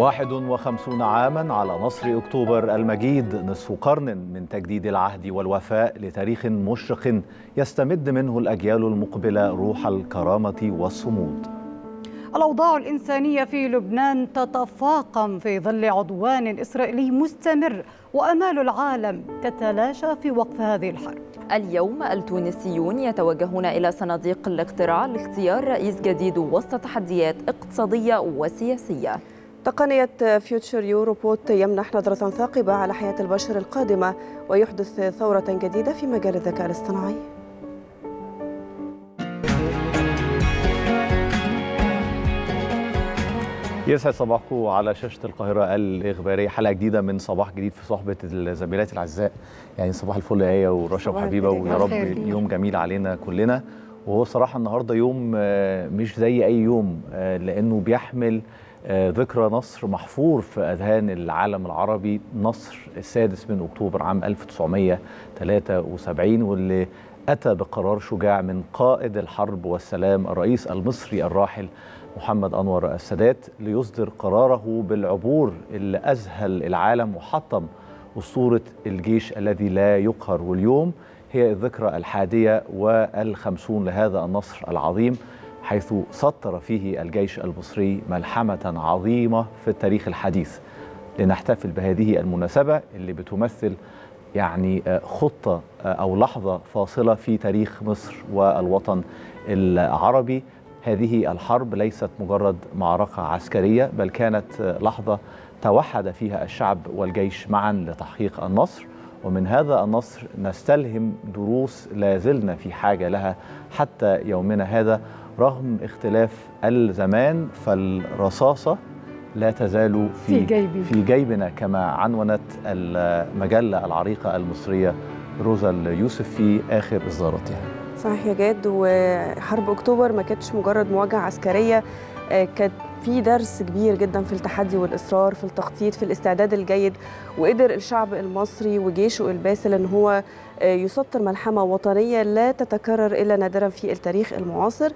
51 عاما على نصر أكتوبر المجيد نصف قرن من تجديد العهد والوفاء لتاريخ مشرق يستمد منه الأجيال المقبلة روح الكرامة والصمود. الأوضاع الإنسانية في لبنان تتفاقم في ظل عدوان إسرائيلي مستمر وأمال العالم تتلاشى في وقف هذه الحرب. اليوم التونسيون يتوجهون إلى صناديق الاقتراع لاختيار رئيس جديد وسط تحديات اقتصادية وسياسية. تقنية فيوتشر يوروبوت يمنح نظرة ثاقبة على حياة البشر القادمة ويحدث ثورة جديدة في مجال الذكاء الاصطناعي. يسعد صباحكم على شاشة القاهرة الإخبارية. حلقة جديدة من صباح جديد في صحبة الزميلات الأعزاء. يعني صباح الفل يا آية ورشا وحبيبة ويا رب يوم جميل علينا كلنا. وهو صراحة النهاردة يوم مش زي أي يوم لأنه بيحمل ذكرى نصر محفور في أذهان العالم العربي نصر السادس من أكتوبر عام 1973 واللي أتى بقرار شجاع من قائد الحرب والسلام الرئيس المصري الراحل محمد أنور السادات ليصدر قراره بالعبور اللي أذهل العالم وحطم أسطورة الجيش الذي لا يقهر. واليوم هي الذكرى الحادية والخمسون لهذا النصر العظيم. حيث سطر فيه الجيش المصري ملحمة عظيمة في التاريخ الحديث. لنحتفل بهذه المناسبة اللي بتمثل يعني خطة أو لحظة فاصلة في تاريخ مصر والوطن العربي. هذه الحرب ليست مجرد معركة عسكرية بل كانت لحظة توحد فيها الشعب والجيش معا لتحقيق النصر. ومن هذا النصر نستلهم دروس لا زلنا في حاجة لها حتى يومنا هذا. رغم اختلاف الزمان فالرصاصة لا تزال في, في, جيبي. في جيبنا كما عنونت المجلة العريقة المصرية روزا يوسف في آخر إصداراتها. صحيح يا جاد وحرب أكتوبر ما كانتش مجرد مواجهة عسكرية كانت في درس كبير جدا في التحدي والإصرار في التخطيط في الاستعداد الجيد. وقدر الشعب المصري وجيشه الباسل إن هو يسطر ملحمة وطنية لا تتكرر إلا نادرا في التاريخ المعاصر.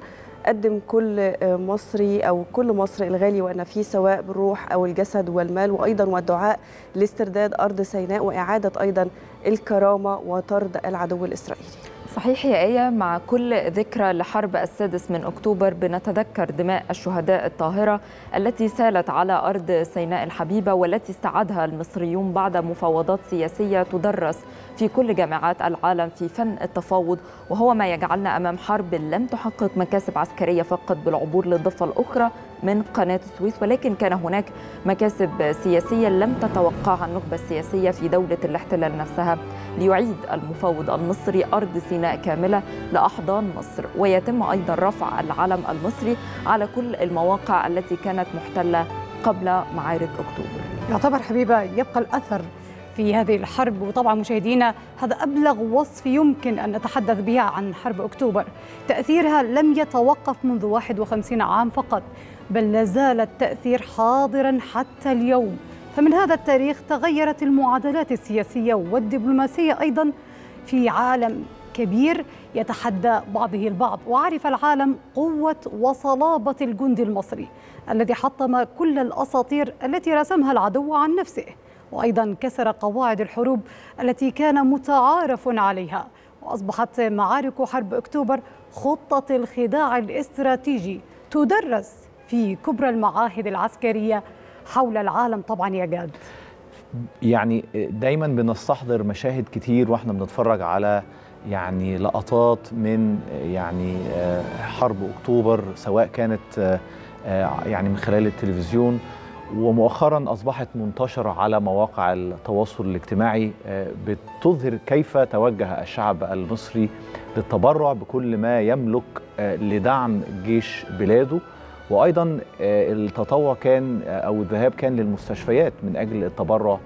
قدم كل مصري أو كل مصري الغالي والنفيس سواء بالروح أو الجسد والمال وأيضا والدعاء لاسترداد أرض سيناء وإعادة أيضا الكرامة وطرد العدو الإسرائيلي. صحيح يا آية مع كل ذكرى لحرب السادس من أكتوبر بنتذكر دماء الشهداء الطاهرة التي سالت على أرض سيناء الحبيبة والتي استعادها المصريون بعد مفاوضات سياسية تدرس في كل جامعات العالم في فن التفاوض وهو ما يجعلنا أمام حرب لم تحقق مكاسب عسكرية فقط بالعبور للضفة الأخرى من قناة السويس. ولكن كان هناك مكاسب سياسية لم تتوقعها النخبة السياسية في دولة الاحتلال نفسها. ليعيد المفاوض المصري أرض سيناء كاملة لأحضان مصر. ويتم أيضا رفع العلم المصري على كل المواقع التي كانت محتلة قبل معارك أكتوبر. يعتبر حبيبة يبقى الأثر في هذه الحرب وطبعا مشاهدينا هذا أبلغ وصف يمكن أن نتحدث بها عن حرب أكتوبر. تأثيرها لم يتوقف منذ 51 عام فقط بل لا زال التأثير حاضرا حتى اليوم. فمن هذا التاريخ تغيرت المعادلات السياسية والدبلوماسية أيضا في عالم كبير يتحدى بعضه البعض. وعرف العالم قوة وصلابة الجندي المصري الذي حطم كل الأساطير التي رسمها العدو عن نفسه. وأيضا كسر قواعد الحروب التي كان متعارف عليها. وأصبحت معارك حرب أكتوبر خطة الخداع الاستراتيجي تدرس في كبرى المعاهد العسكرية حول العالم. طبعا يا جاد. يعني دايما بنستحضر مشاهد كتير وإحنا بنتفرج على يعني لقطات من يعني حرب أكتوبر سواء كانت يعني من خلال التلفزيون ومؤخرا أصبحت منتشرة على مواقع التواصل الاجتماعي بتظهر كيف توجه الشعب المصري للتبرع بكل ما يملك لدعم جيش بلاده. وأيضا التطوع كان أو الذهاب كان للمستشفيات من أجل التبرع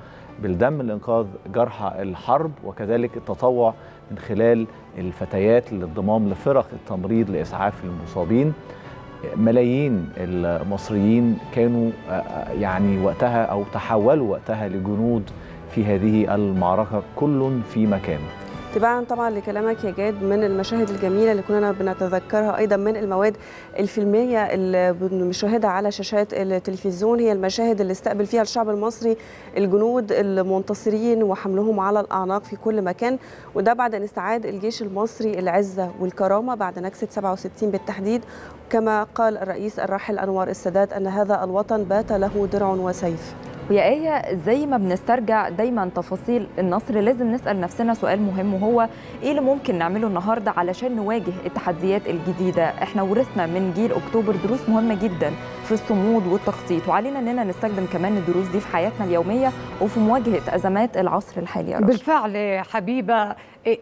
بالدم لإنقاذ جرحى الحرب وكذلك التطوع من خلال الفتيات للانضمام لفرق التمريض لإسعاف المصابين. ملايين المصريين كانوا يعني وقتها أو تحولوا وقتها لجنود في هذه المعركة كل في مكانه. تباعا طبعا لكلامك يا جاد من المشاهد الجميلة اللي كنا بنتذكرها أيضا من المواد الفيلمية اللي بنشاهدها على شاشات التلفزيون هي المشاهد اللي استقبل فيها الشعب المصري الجنود المنتصرين وحملهم على الأعناق في كل مكان. وده بعد أن استعاد الجيش المصري العزة والكرامة بعد نكسة 67 بالتحديد. كما قال الرئيس الراحل انور السادات أن هذا الوطن بات له درع وسيف. ويا آية زي ما بنسترجع دايما تفاصيل النصر لازم نسأل نفسنا سؤال مهم وهو إيه اللي ممكن نعمله النهاردة علشان نواجه التحديات الجديدة إحنا ورثنا من جيل أكتوبر دروس مهمة جدا في الصمود والتخطيط وعلينا أننا نستخدم كمان الدروس دي في حياتنا اليومية وفي مواجهة أزمات العصر الحالي يا. بالفعل حبيبة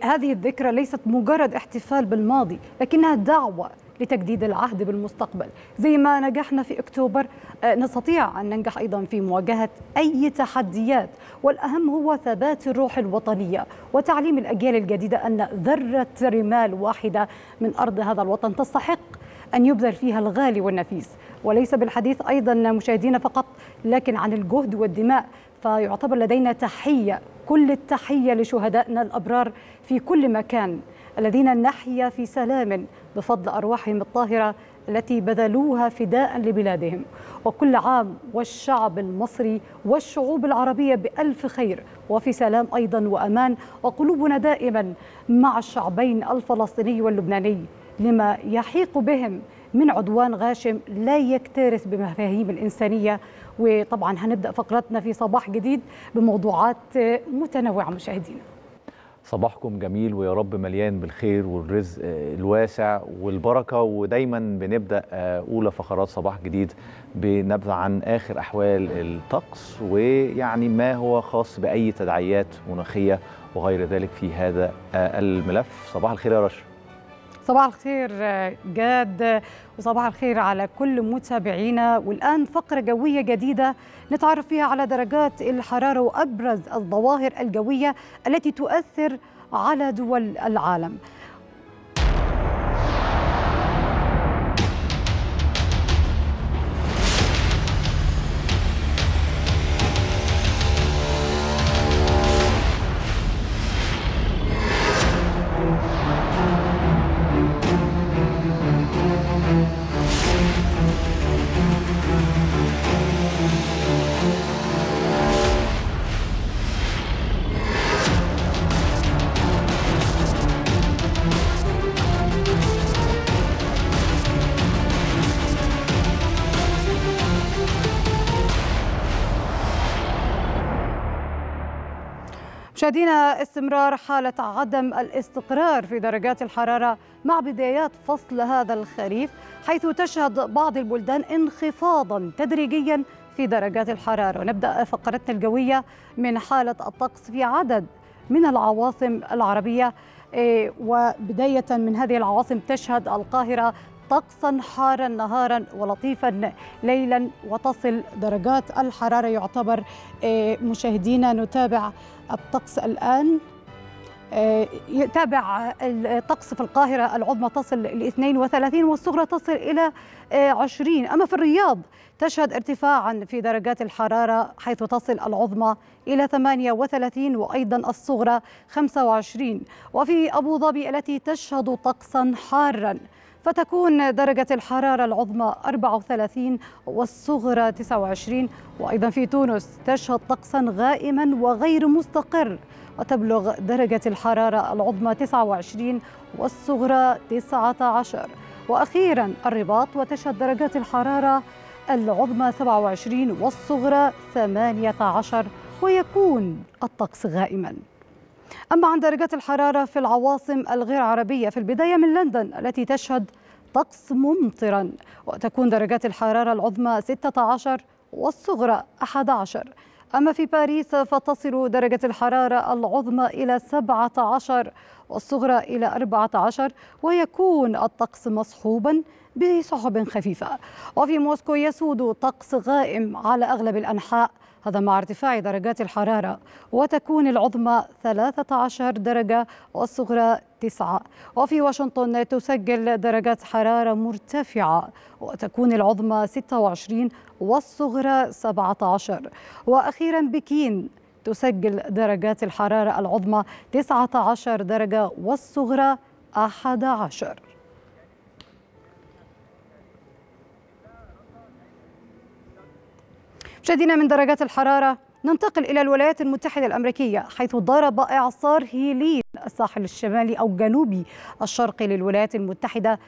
هذه الذكرى ليست مجرد احتفال بالماضي لكنها دعوة لتجديد العهد بالمستقبل. زي ما نجحنا في أكتوبر نستطيع أن ننجح أيضا في مواجهة أي تحديات والأهم هو ثبات الروح الوطنية وتعليم الأجيال الجديدة أن ذرة رمال واحدة من أرض هذا الوطن تستحق أن يبذل فيها الغالي والنفيس. وليس بالحديث أيضا مشاهدينا فقط لكن عن الجهد والدماء فيعتبر لدينا تحية كل التحية لشهدائنا الأبرار في كل مكان الذين نحيا في سلام بفضل أرواحهم الطاهرة التي بذلوها فداء لبلادهم. وكل عام والشعب المصري والشعوب العربية بألف خير. وفي سلام أيضا وأمان. وقلوبنا دائما مع الشعبين الفلسطيني واللبناني لما يحيق بهم من عدوان غاشم لا يكترث بمفاهيم الإنسانية. وطبعا هنبدأ فقرتنا في صباح جديد بموضوعات متنوعة مشاهدينا. صباحكم جميل ويا رب مليان بالخير والرزق الواسع والبركة. ودايما بنبدأ أولى فقرات صباح جديد بنبذة عن آخر أحوال الطقس ويعني ما هو خاص بأي تداعيات مناخية وغير ذلك في هذا الملف. صباح الخير يا رشا. صباح الخير جاد. وصباح الخير على كل متابعينا. والآن فقرة جوية جديدة نتعرف فيها على درجات الحرارة وأبرز الظواهر الجوية التي تؤثر على دول العالم. مشاهدينا استمرار حالة عدم الاستقرار في درجات الحرارة مع بدايات فصل هذا الخريف حيث تشهد بعض البلدان انخفاضا تدريجيا في درجات الحرارة. ونبدأ فقرتنا الجوية من حالة الطقس في عدد من العواصم العربية. وبداية من هذه العواصم تشهد القاهرة طقسا حارا نهارا ولطيفا ليلا وتصل درجات الحرارة. يعتبر مشاهدينا نتابع الطقس الآن. يتابع الطقس في القاهرة العظمى تصل ل 32 والصغرى تصل إلى 20 أما في الرياض تشهد ارتفاعا في درجات الحرارة حيث تصل العظمى إلى 38 وأيضا الصغرى 25 وفي أبو ظبي التي تشهد طقسا حارا فتكون درجة الحرارة العظمى 34 والصغرى 29 وأيضا في تونس تشهد طقسا غائما وغير مستقر وتبلغ درجة الحرارة العظمى 29 والصغرى 19 وأخيرا الرباط وتشهد درجات الحرارة العظمى 27 والصغرى 18 ويكون الطقس غائما. أما عن درجات الحرارة في العواصم الغير عربية في البداية من لندن التي تشهد طقس ممطرا وتكون درجات الحرارة العظمى 16 والصغرى 11 أما في باريس فتصل درجة الحرارة العظمى إلى 17 والصغرى إلى 14 ويكون الطقس مصحوبا بسحب خفيفة. وفي موسكو يسود طقس غائم على أغلب الأنحاء هذا مع ارتفاع درجات الحرارة وتكون العظمى 13 درجة والصغرى 9 وفي واشنطن تسجل درجات حرارة مرتفعة وتكون العظمى 26 والصغرى 17 وأخيرا بكين تسجل درجات الحرارة العظمى 19 درجة والصغرى 11 مشاهدينا من درجات الحرارة ننتقل إلى الولايات المتحدة الأمريكية حيث ضرب إعصار هيلين الساحل الشمالي أو جنوبي الشرقي للولايات المتحدة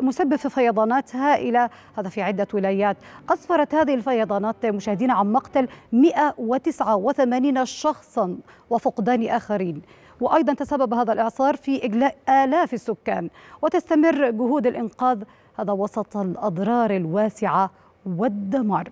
مسبب في فيضانات هائلة. هذا في عدة ولايات. أسفرت هذه الفيضانات مشاهدين عن مقتل 189 شخصا وفقدان آخرين. وأيضا تسبب هذا الإعصار في إجلاء آلاف السكان وتستمر جهود الإنقاذ. هذا وسط الأضرار الواسعة والدمار.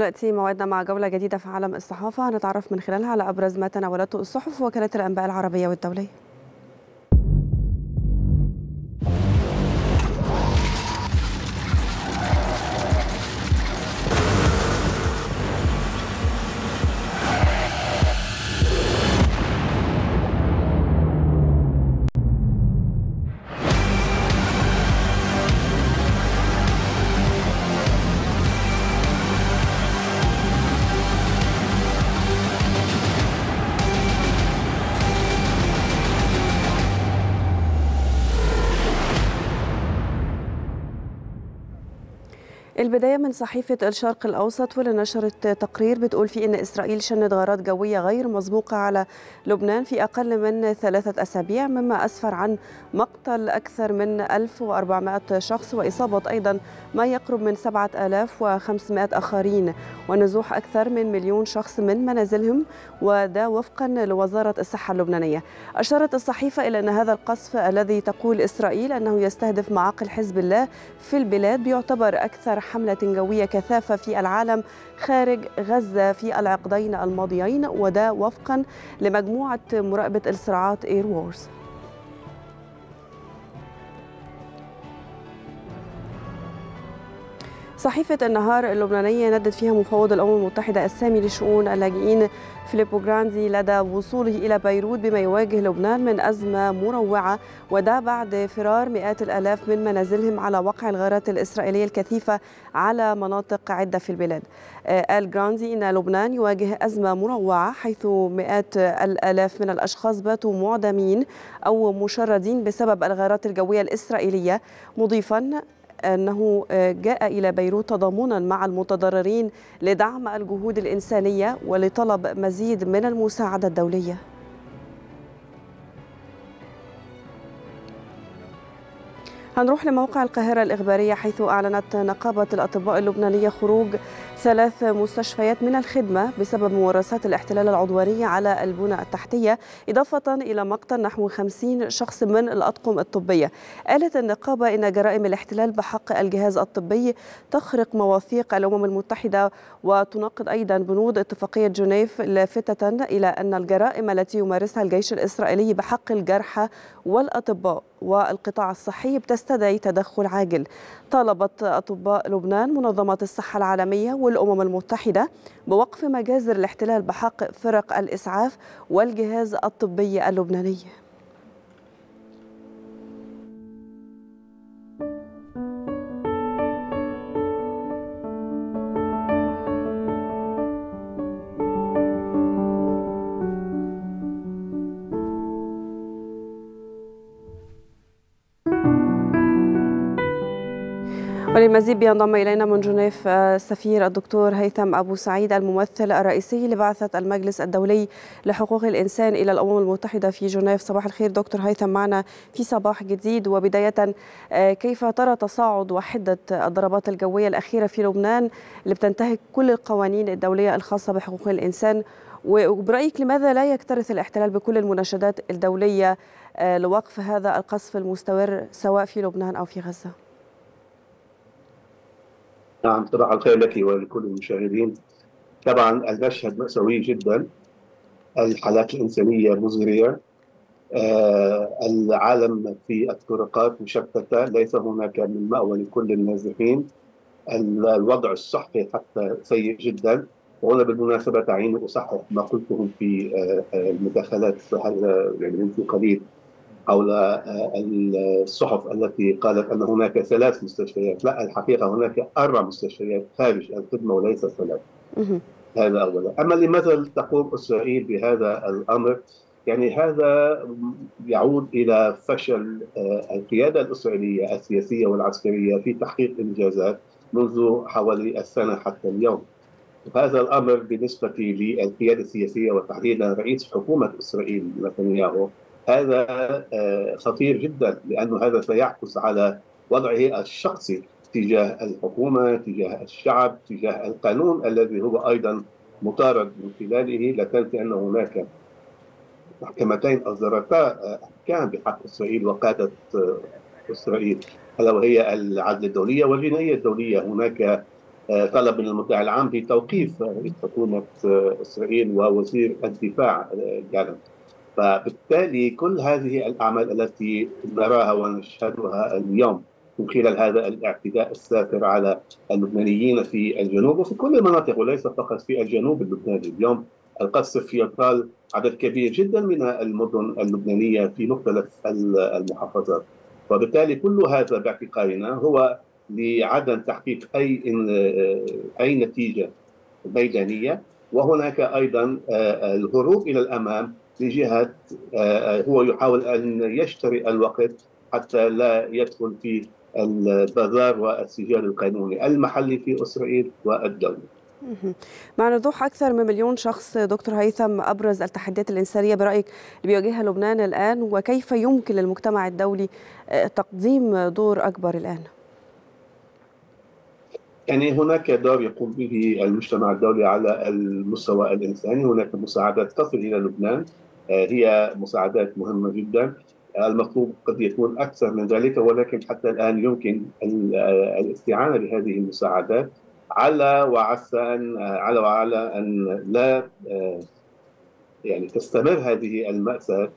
دلوقتي موعدنا مع جولة جديدة في عالم الصحافة. هنتعرف من خلالها على أبرز ما تناولته الصحف ووكالة الأنباء العربية والدولية. البداية من صحيفة الشرق الأوسط واللي نشرت تقرير بتقول فيه إن إسرائيل شنت غارات جوية غير مسبوقة على لبنان في أقل من ثلاثة أسابيع مما أسفر عن مقتل أكثر من 1400 شخص وإصابة أيضا ما يقرب من 7500 آخرين ونزوح أكثر من مليون شخص من منازلهم وده وفقا لوزارة الصحة اللبنانية. أشارت الصحيفة إلى أن هذا القصف الذي تقول إسرائيل أنه يستهدف معاقل حزب الله في البلاد بيعتبر أكثر جوية كثافة في العالم خارج غزة في العقدين الماضيين وده وفقا لمجموعة مراقبة الصراعات إير وورز صحيفة النهار اللبنانية ندت فيها مفوض الأمم المتحدة السامي لشؤون اللاجئين فيليبو جراندي لدى وصوله إلى بيروت بما يواجه لبنان من أزمة مروعة وده بعد فرار مئات الآلاف من منازلهم على وقع الغارات الإسرائيلية الكثيفة على مناطق عدة في البلاد. قال جراندي إن لبنان يواجه أزمة مروعة حيث مئات الآلاف من الأشخاص باتوا معدمين أو مشردين بسبب الغارات الجوية الإسرائيلية مضيفا أنه جاء إلى بيروت تضامنا مع المتضررين لدعم الجهود الإنسانية ولطلب مزيد من المساعدة الدولية. هنروح لموقع القاهرة الإخبارية حيث أعلنت نقابة الأطباء اللبنانية خروج ثلاث مستشفيات من الخدمة بسبب ممارسات الاحتلال العدوانية على البنى التحتية إضافة إلى مقتل نحو 50 شخص من الأطقم الطبية. قالت النقابة إن جرائم الاحتلال بحق الجهاز الطبي تخرق مواثيق الأمم المتحدة وتناقض أيضا بنود اتفاقية جنيف لافتة إلى أن الجرائم التي يمارسها الجيش الإسرائيلي بحق الجرحى والأطباء والقطاع الصحي بتستدعي تدخل عاجل. طالبت أطباء لبنان منظمة الصحة العالمية والأمم المتحدة بوقف مجازر الاحتلال بحق فرق الإسعاف والجهاز الطبي اللبناني. وللمزيد بينضم إلينا من جنيف السفير الدكتور هيثم أبو سعيد الممثل الرئيسي لبعثة المجلس الدولي لحقوق الإنسان إلى الأمم المتحدة في جنيف. صباح الخير دكتور هيثم معنا في صباح جديد. وبداية كيف ترى تصاعد وحدة الضربات الجوية الأخيرة في لبنان اللي بتنتهك كل القوانين الدولية الخاصة بحقوق الإنسان؟ وبرأيك لماذا لا يكترث الاحتلال بكل المناشدات الدولية لوقف هذا القصف المستمر سواء في لبنان أو في غزة؟ نعم صباح الخير لك ولكل المشاهدين. طبعا المشهد مأساوي جدا الحالات الإنسانية مزرية آه العالم في الطرقات مشتتة ليس هناك من مأوى لكل النازحين. الوضع الصحي حتى سيء جدا. وهنا بالمناسبة دعيني أصحح ما قلته في آه المداخلات يعني منذ قليل. حول الصحف التي قالت أن هناك ثلاث مستشفيات، لا الحقيقة هناك أربع مستشفيات خارج الخدمة وليس ثلاث. هذا أولا، أما لماذا تقوم إسرائيل بهذا الأمر؟ يعني هذا يعود إلى فشل القيادة الإسرائيلية السياسية والعسكرية في تحقيق إنجازات منذ حوالي السنة حتى اليوم. هذا الأمر بالنسبة للقيادة السياسية وتحديدا رئيس حكومة إسرائيل نتنياهو هذا خطير جدا لأنه هذا سيعكس على وضعه الشخصي تجاه الحكومة، تجاه الشعب، تجاه القانون الذي هو أيضا مطارد من خلاله، لا تنسى أن هناك محكمتين أصدرتا أحكام بحق إسرائيل وقادة إسرائيل ألا وهي العدل الدولية والجنائية الدولية، هناك طلب من المدعي العام بتوقيف حكومة إسرائيل ووزير الدفاع جالنت. فبالتالي كل هذه الأعمال التي نراها ونشهدها اليوم من خلال هذا الاعتداء السافر على اللبنانيين في الجنوب وفي كل المناطق وليس فقط في الجنوب اللبناني. اليوم القصف يطال عدد كبير جدا من المدن اللبنانيه في مختلف المحافظات. وبالتالي كل هذا باعتقادنا هو لعدم تحقيق أي أي نتيجة ميدانية. وهناك أيضا الهروب إلى الأمام لجهه هو يحاول أن يشتري الوقت حتى لا يدخل في البازار والسجال القانوني المحلي في إسرائيل والدولي. مع وضوح أكثر من مليون شخص دكتور هيثم أبرز التحديات الإنسانية برأيك اللي بيواجهها لبنان الآن وكيف يمكن للمجتمع الدولي تقديم دور أكبر الآن؟ يعني هناك دور يقوم به المجتمع الدولي على المستوى الإنساني، هناك مساعدات تصل إلى لبنان هي مساعدات مهمة جدا. المطلوب قد يكون أكثر من ذلك ولكن حتى الآن يمكن الاستعانة بهذه المساعدات على وعسى ان على وعلى أن لا يعني تستمر هذه المأساة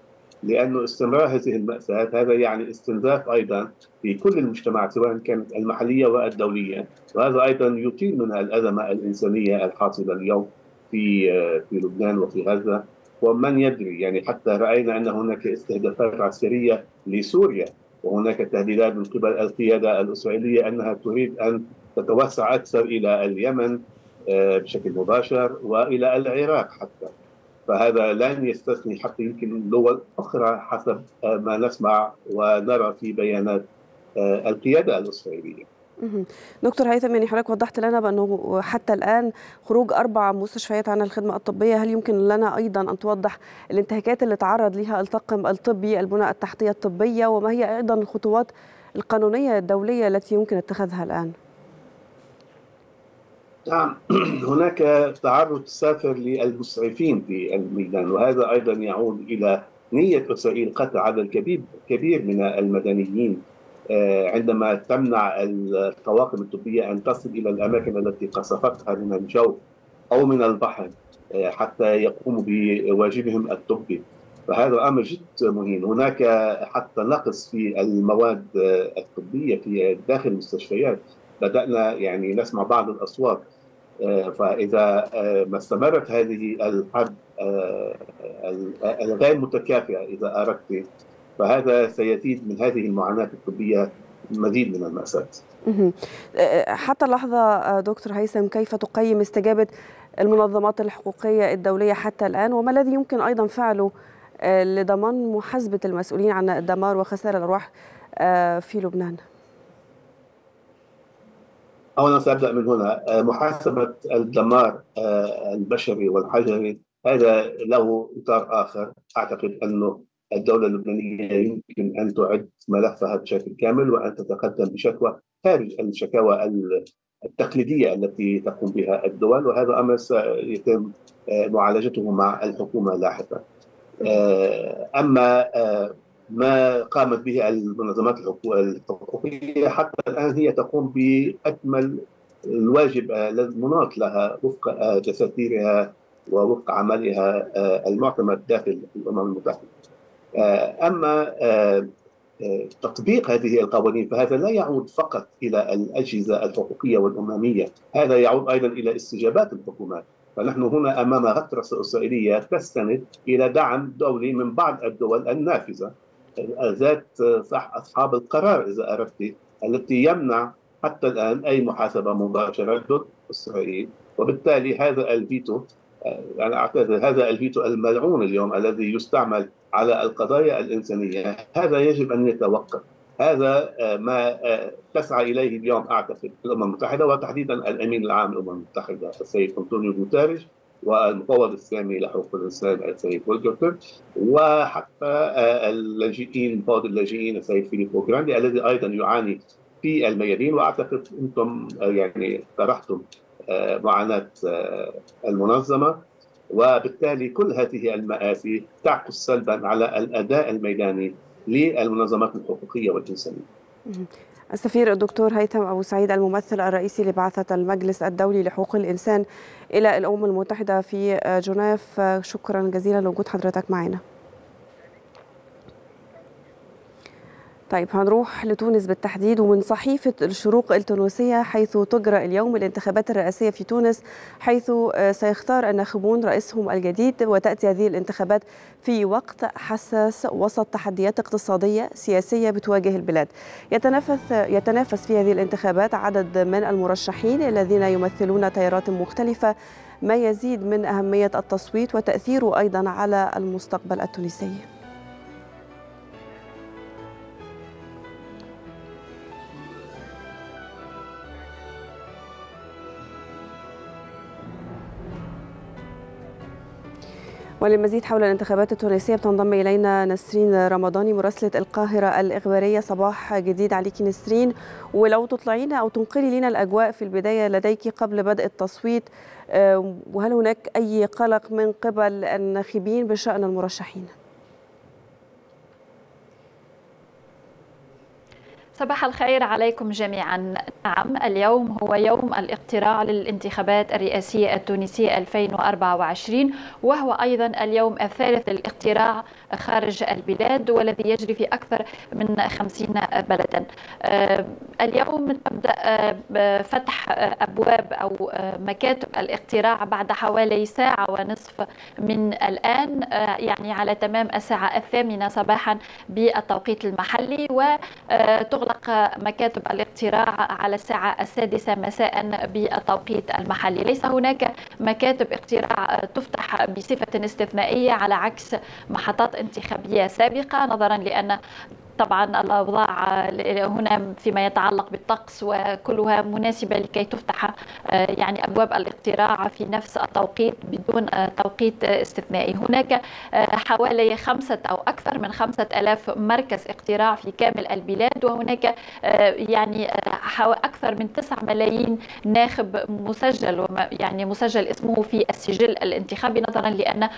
لأنه استمرار هذه المأساة هذا يعني استنزاف أيضا في كل المجتمعات سواء كانت المحلية والدولية. وهذا أيضا يطيل من الأزمة الإنسانية الحاصلة اليوم في في لبنان وفي غزة. ومن يدري يعني حتى رأينا أن هناك استهدافات عسكرية لسوريا وهناك تهديدات من قبل القيادة الإسرائيلية أنها تريد أن تتوسع أكثر إلى اليمن بشكل مباشر وإلى العراق حتى. فهذا لن يستثني حتى يمكن دول أخرى حسب ما نسمع ونرى في بيانات القيادة الإسرائيلية. دكتور هيثم يعني حضرتك وضحت لنا بأنه حتى الآن خروج أربع مستشفيات عن الخدمة الطبية هل يمكن لنا أيضا أن توضح الانتهاكات اللي تعرض لها الطاقم الطبي البنى التحتية الطبية وما هي أيضا الخطوات القانونية الدولية التي يمكن اتخاذها الآن؟ نعم. هناك تعرض سافر للمسعفين في الميدان وهذا أيضا يعود إلى نية اسرائيل قتل عدد كبير كبير من المدنيين. عندما تمنع الطواقم الطبية أن تصل إلى الأماكن التي قصفتها من الجو أو من البحر حتى يقوموا بواجبهم الطبي. فهذا أمر جد مهم هناك حتى نقص في المواد الطبية في داخل المستشفيات. بدأنا يعني نسمع بعض الأصوات فإذا ما استمرت هذه الحرب الغير متكافئه إذا أردت فهذا سيزيد من هذه المعاناة الطبية مزيد من المأساة. حتى اللحظه دكتور هيثم كيف تقيم استجابة المنظمات الحقوقية الدولية حتى الآن وما الذي يمكن أيضا فعله لضمان محاسبة المسؤولين عن الدمار وخسائر الأرواح في لبنان؟ اولا سأبدأ من هنا محاسبة الدمار البشري والحجري هذا له إطار آخر أعتقد أنه الدولة اللبنانية يمكن أن تعد ملفها بشكل كامل وأن تتقدم بشكوى خارج الشكاوى التقليدية التي تقوم بها الدول وهذا أمر سيتم معالجته مع الحكومة لاحقا. أما ما قامت به المنظمات الحقوقية حتى الآن هي تقوم بأكمل الواجب المناط لها وفق دساتيرها ووفق عملها المعتمد داخل الأمم المتحدة. أما تطبيق هذه القوانين فهذا لا يعود فقط إلى الأجهزة الحقوقية والامميه، هذا يعود أيضا إلى استجابات الحكومات، فنحن هنا أمام غطرسه اسرائيليه تستند إلى دعم دولي من بعض الدول النافذة ذات صح أصحاب القرار إذا اردت التي يمنع حتى الآن أي محاسبة مباشرة ضد إسرائيل. وبالتالي هذا الفيتو أنا أعتقد هذا الفيتو الملعون اليوم الذي يستعمل على القضايا الإنسانية هذا يجب أن يتوقف. هذا ما تسعى إليه اليوم أعتقد الأمم المتحدة وتحديدا الأمين العام للأمم المتحدة السيد أنطونيو جوتيريش والمفوض السامي لحقوق الإنسان السيد فولكر وحتى اللاجئين المفوض اللاجئين السيد فيليبو جراندي الذي أيضا يعاني في الميادين. وأعتقد أنتم يعني طرحتم معاناة المنظمة وبالتالي كل هذه المآسي تعكس سلبا على الأداء الميداني للمنظمات الحقوقية والانسانيه. السفير الدكتور هيثم أبو سعيد الممثل الرئيسي لبعثة المجلس الدولي لحقوق الإنسان إلى الأمم المتحدة في جنيف شكرا جزيلا لوجود حضرتك معنا. طيب هنروح لتونس بالتحديد ومن صحيفة الشروق التونسية حيث تجرى اليوم الانتخابات الرئاسية في تونس حيث سيختار الناخبون رئيسهم الجديد وتأتي هذه الانتخابات في وقت حساس وسط تحديات اقتصادية سياسية بتواجه البلاد. يتنافس, يتنافس في هذه الانتخابات عدد من المرشحين الذين يمثلون تيارات مختلفة ما يزيد من أهمية التصويت وتأثيره أيضا على المستقبل التونسي. وللمزيد حول الانتخابات التونسية بتنضم إلينا نسرين رمضاني مراسلة القاهرة الإخبارية صباح جديد عليك نسرين ولو تطلعينا أو تنقلي لنا الأجواء في البداية لديك قبل بدء التصويت وهل هناك أي قلق من قبل الناخبين بشأن المرشحين؟ صباح الخير عليكم جميعا. نعم اليوم هو يوم الاقتراع للانتخابات الرئاسية التونسية 2024 وهو أيضا اليوم الثالث للاقتراع خارج البلاد والذي يجري في أكثر من 50 بلدا. اليوم تبدأ فتح أبواب أو مكاتب الاقتراع بعد حوالي ساعة ونصف من الآن يعني على تمام الساعة الثامنة صباحا بالتوقيت المحلي وتغلق مكاتب الاقتراع على الساعة السادسة مساء بالتوقيت المحلي. ليس هناك مكاتب اقتراع تفتح بصفة استثنائية على عكس محطات انتخابية سابقة نظرا لأن طبعا الأوضاع هنا فيما يتعلق بالطقس وكلها مناسبة لكي تفتح يعني أبواب الاقتراع في نفس التوقيت بدون توقيت استثنائي. هناك حوالي خمسة أو أكثر من خمسة آلاف مركز اقتراع في كامل البلاد وهناك يعني أكثر من 9 ملايين ناخب مسجل يعني مسجل اسمه في السجل الانتخابي نظرا لأن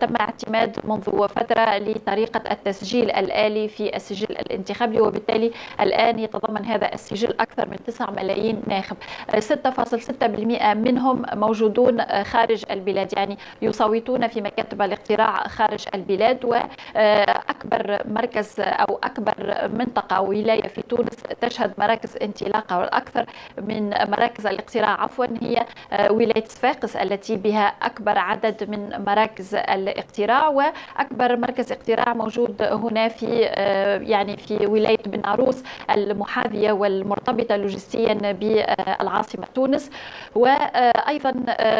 تم اعتماد منذ فتره لطريقة التسجيل الآلي في السجل السجل الانتخابي وبالتالي الآن يتضمن هذا السجل أكثر من 9 ملايين ناخب. 6.6% منهم موجودون خارج البلاد يعني يصوتون في مكاتب الاقتراع خارج البلاد وأكبر مركز أو أكبر منطقة ولاية في تونس تشهد مراكز انطلاقة والأكثر من مراكز الاقتراع عفوا هي ولاية صفاقس التي بها أكبر عدد من مراكز الاقتراع وأكبر مركز اقتراع موجود هنا في يعني في ولاية بن عروس المحاذية والمرتبطة لوجستيا بالعاصمة تونس. وأيضا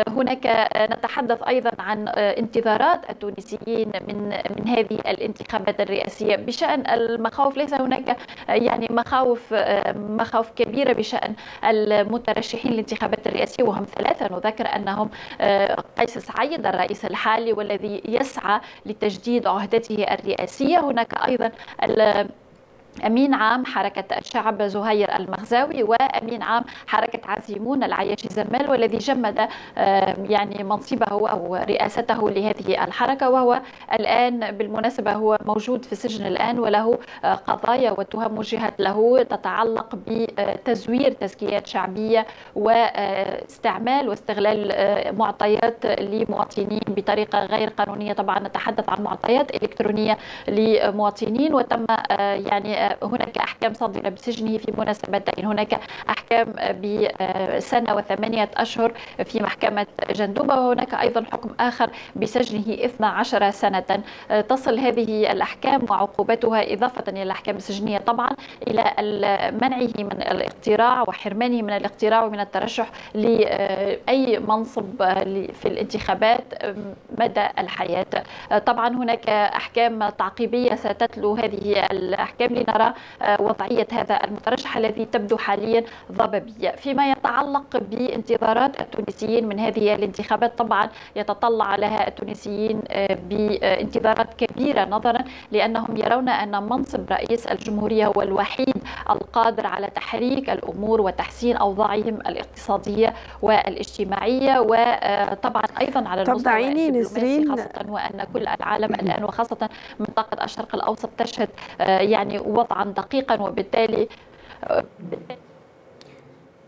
هناك نتحدث أيضا عن انتظارات التونسيين من من هذه الانتخابات الرئاسية بشأن المخاوف. ليس هناك يعني مخاوف مخاوف كبيرة بشأن المترشحين للانتخابات الرئاسية. وهم ثلاثة. نذكر أنهم قيس سعيد الرئيس الحالي والذي يسعى لتجديد عهدته الرئاسية. هناك أيضا the أمين عام حركة الشعب زهير المغزاوي وأمين عام حركة عزيمون العياشي زمال والذي جمد يعني منصبه أو رئاسته لهذه الحركة وهو الآن بالمناسبة هو موجود في السجن الآن وله قضايا وتهم وجهت له تتعلق بتزوير تزكيات شعبية واستعمال واستغلال معطيات لمواطنين بطريقة غير قانونية. طبعا نتحدث عن معطيات إلكترونية لمواطنين وتم يعني هناك أحكام صادرة بسجنه في مناسبتين هناك أحكام بسنة وثمانية أشهر في محكمة جندوبة وهناك أيضا حكم آخر بسجنه 12 سنة. تصل هذه الأحكام وعقوبتها إضافة إلى الأحكام السجنية طبعا إلى منعه من الاقتراع وحرمانه من الاقتراع ومن الترشح لأي منصب في الانتخابات مدى الحياة. طبعا هناك أحكام تعقيبية ستتلو هذه الأحكام لنرى وضعية هذا المترشح الذي تبدو حاليا ضبابية. فيما يتعلق بانتظارات التونسيين من هذه الانتخابات طبعا يتطلع لها التونسيين بانتظارات كبيرة نظرا لأنهم يرون أن منصب رئيس الجمهورية هو الوحيد القادر على تحريك الأمور وتحسين أوضاعهم الاقتصادية والاجتماعية. وطبعا أيضا على المستوى الدبلوماسي خاصة وأن كل العالم الآن وخاصة منطقة الشرق الأوسط تشهد يعني وضعا دقيقا وبالتالي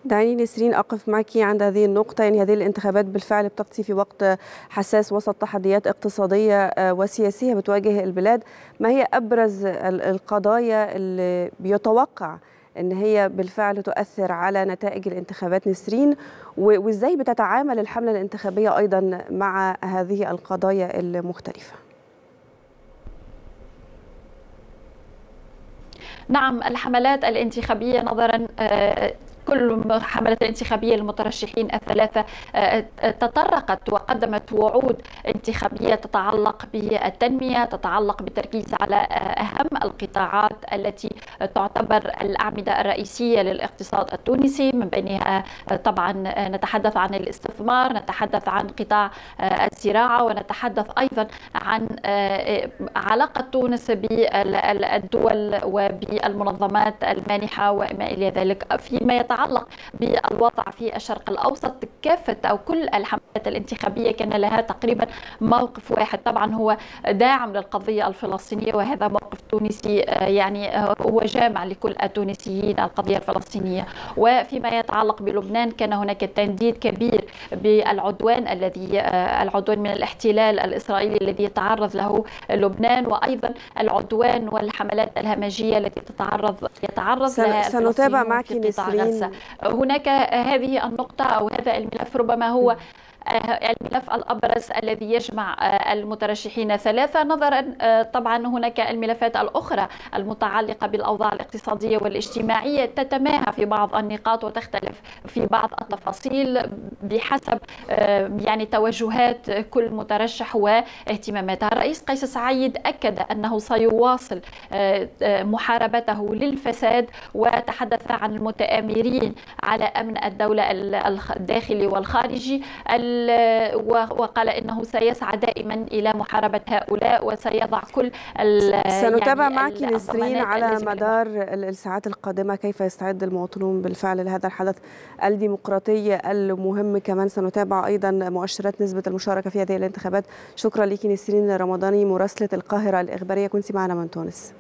دعيني نسرين أقف معك عند هذه النقطة. يعني هذه الانتخابات بالفعل بتقضي في وقت حساس وسط تحديات اقتصادية وسياسية بتواجه البلاد. ما هي أبرز القضايا اللي بيتوقع إن هي بالفعل تؤثر على نتائج الانتخابات نسرين؟ وإزاي بتتعامل الحملة الانتخابية أيضا مع هذه القضايا المختلفة؟ نعم الحملات الانتخابية نظرا كل حملة الانتخابية للمترشحين الثلاثة تطرقت وقدمت وعود انتخابية تتعلق بالتنمية تتعلق بالتركيز على أهم القطاعات التي تعتبر الأعمدة الرئيسية للاقتصاد التونسي. من بينها طبعا نتحدث عن الاستثمار نتحدث عن قطاع الزراعة ونتحدث أيضا عن علاقة تونس بالدول وبالمنظمات المانحة وما إلى ذلك. فيما يتعلق يتعلق بالوضع في الشرق الأوسط كافة أو كل الحملات الانتخابية كان لها تقريبا موقف واحد. طبعا هو داعم للقضية الفلسطينية وهذا موقف تونسي يعني هو جامع لكل التونسيين القضية الفلسطينية. وفيما يتعلق بلبنان كان هناك تنديد كبير بالعدوان الذي العدوان من الاحتلال الإسرائيلي الذي يتعرض له لبنان وأيضا العدوان والحملات الهمجية التي تتعرض يتعرض لها سنتابع معك نسرين هناك هذه النقطة أو هذا الملف ربما هو الملف الأبرز الذي يجمع المترشحين ثلاثة. نظرا طبعا هناك الملفات الأخرى المتعلقة بالأوضاع الاقتصادية والاجتماعية تتماهى في بعض النقاط وتختلف في بعض التفاصيل بحسب يعني توجهات كل مترشح واهتماماتها الرئيس قيس سعيد أكد أنه سيواصل محاربته للفساد وتحدث عن المتآمرين على أمن الدولة الداخلي والخارجي. وقال إنه سيسعى دائما إلى محاربة هؤلاء وسيضع كل سنتابع يعني معك نسرين على مدار الساعات القادمة كيف يستعد المواطنون بالفعل لهذا الحدث الديمقراطي المهم؟ كمان سنتابع أيضا مؤشرات نسبة المشاركة في هذه الانتخابات. شكرا لك نسرين رمضاني مراسلة القاهرة الإخبارية. كنت معنا من تونس.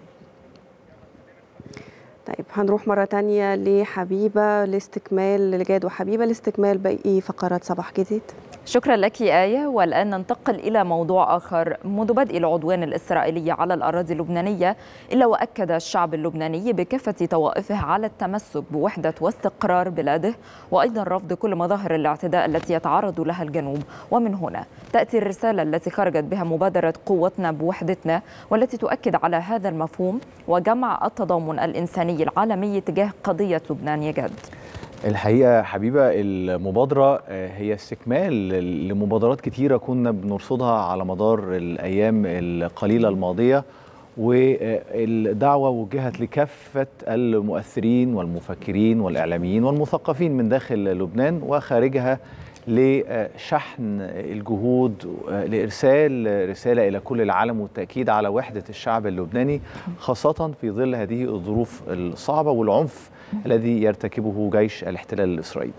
طيب هنروح مرة تانية لحبيبة لاستكمال لجاد وحبيبة لاستكمال باقي فقرات صباح جديد. شكرا لك آية والآن ننتقل إلى موضوع آخر. منذ بدء العدوان الإسرائيلي على الأراضي اللبنانية إلا وأكد الشعب اللبناني بكافة طوائفه على التمسك بوحدة واستقرار بلاده وأيضا رفض كل مظاهر الاعتداء التي يتعرض لها الجنوب. ومن هنا تأتي الرسالة التي خرجت بها مبادرة قوتنا بوحدتنا والتي تؤكد على هذا المفهوم وجمع التضامن الإنساني العالمي تجاه قضية لبنان. يجد الحقيقة حبيبة المبادرة هي استكمال لمبادرات كتيرة كنا بنرصدها على مدار الأيام القليلة الماضية والدعوة وجهت لكافة المؤثرين والمفكرين والإعلاميين والمثقفين من داخل لبنان وخارجها لشحن الجهود لإرسال رسالة إلى كل العالم والتأكيد على وحدة الشعب اللبناني خاصة في ظل هذه الظروف الصعبة والعنف الذي يرتكبه جيش الاحتلال الإسرائيلي.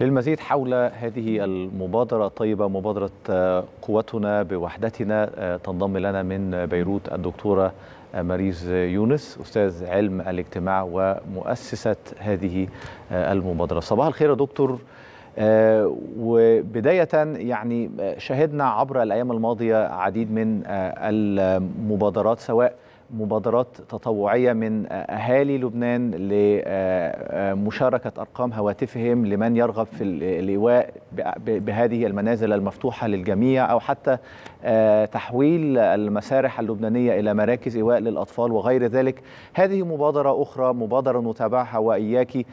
للمزيد حول هذه المبادرة. الطيبة مبادرة قوتنا بوحدتنا تنضم لنا من بيروت الدكتورة ماريز يونس أستاذ علم الاجتماع ومؤسسة هذه المبادرة. صباح الخير يا دكتور. وبداية يعني شهدنا عبر الأيام الماضية عديد من المبادرات سواء مبادرات تطوعية من أهالي لبنان لمشاركة أرقام هواتفهم لمن يرغب في الإيواء بهذه المنازل المفتوحة للجميع أو حتى تحويل المسارح اللبنانية إلى مراكز إيواء للأطفال وغير ذلك هذه مبادرة أخرى مبادرة نتابعها وإياك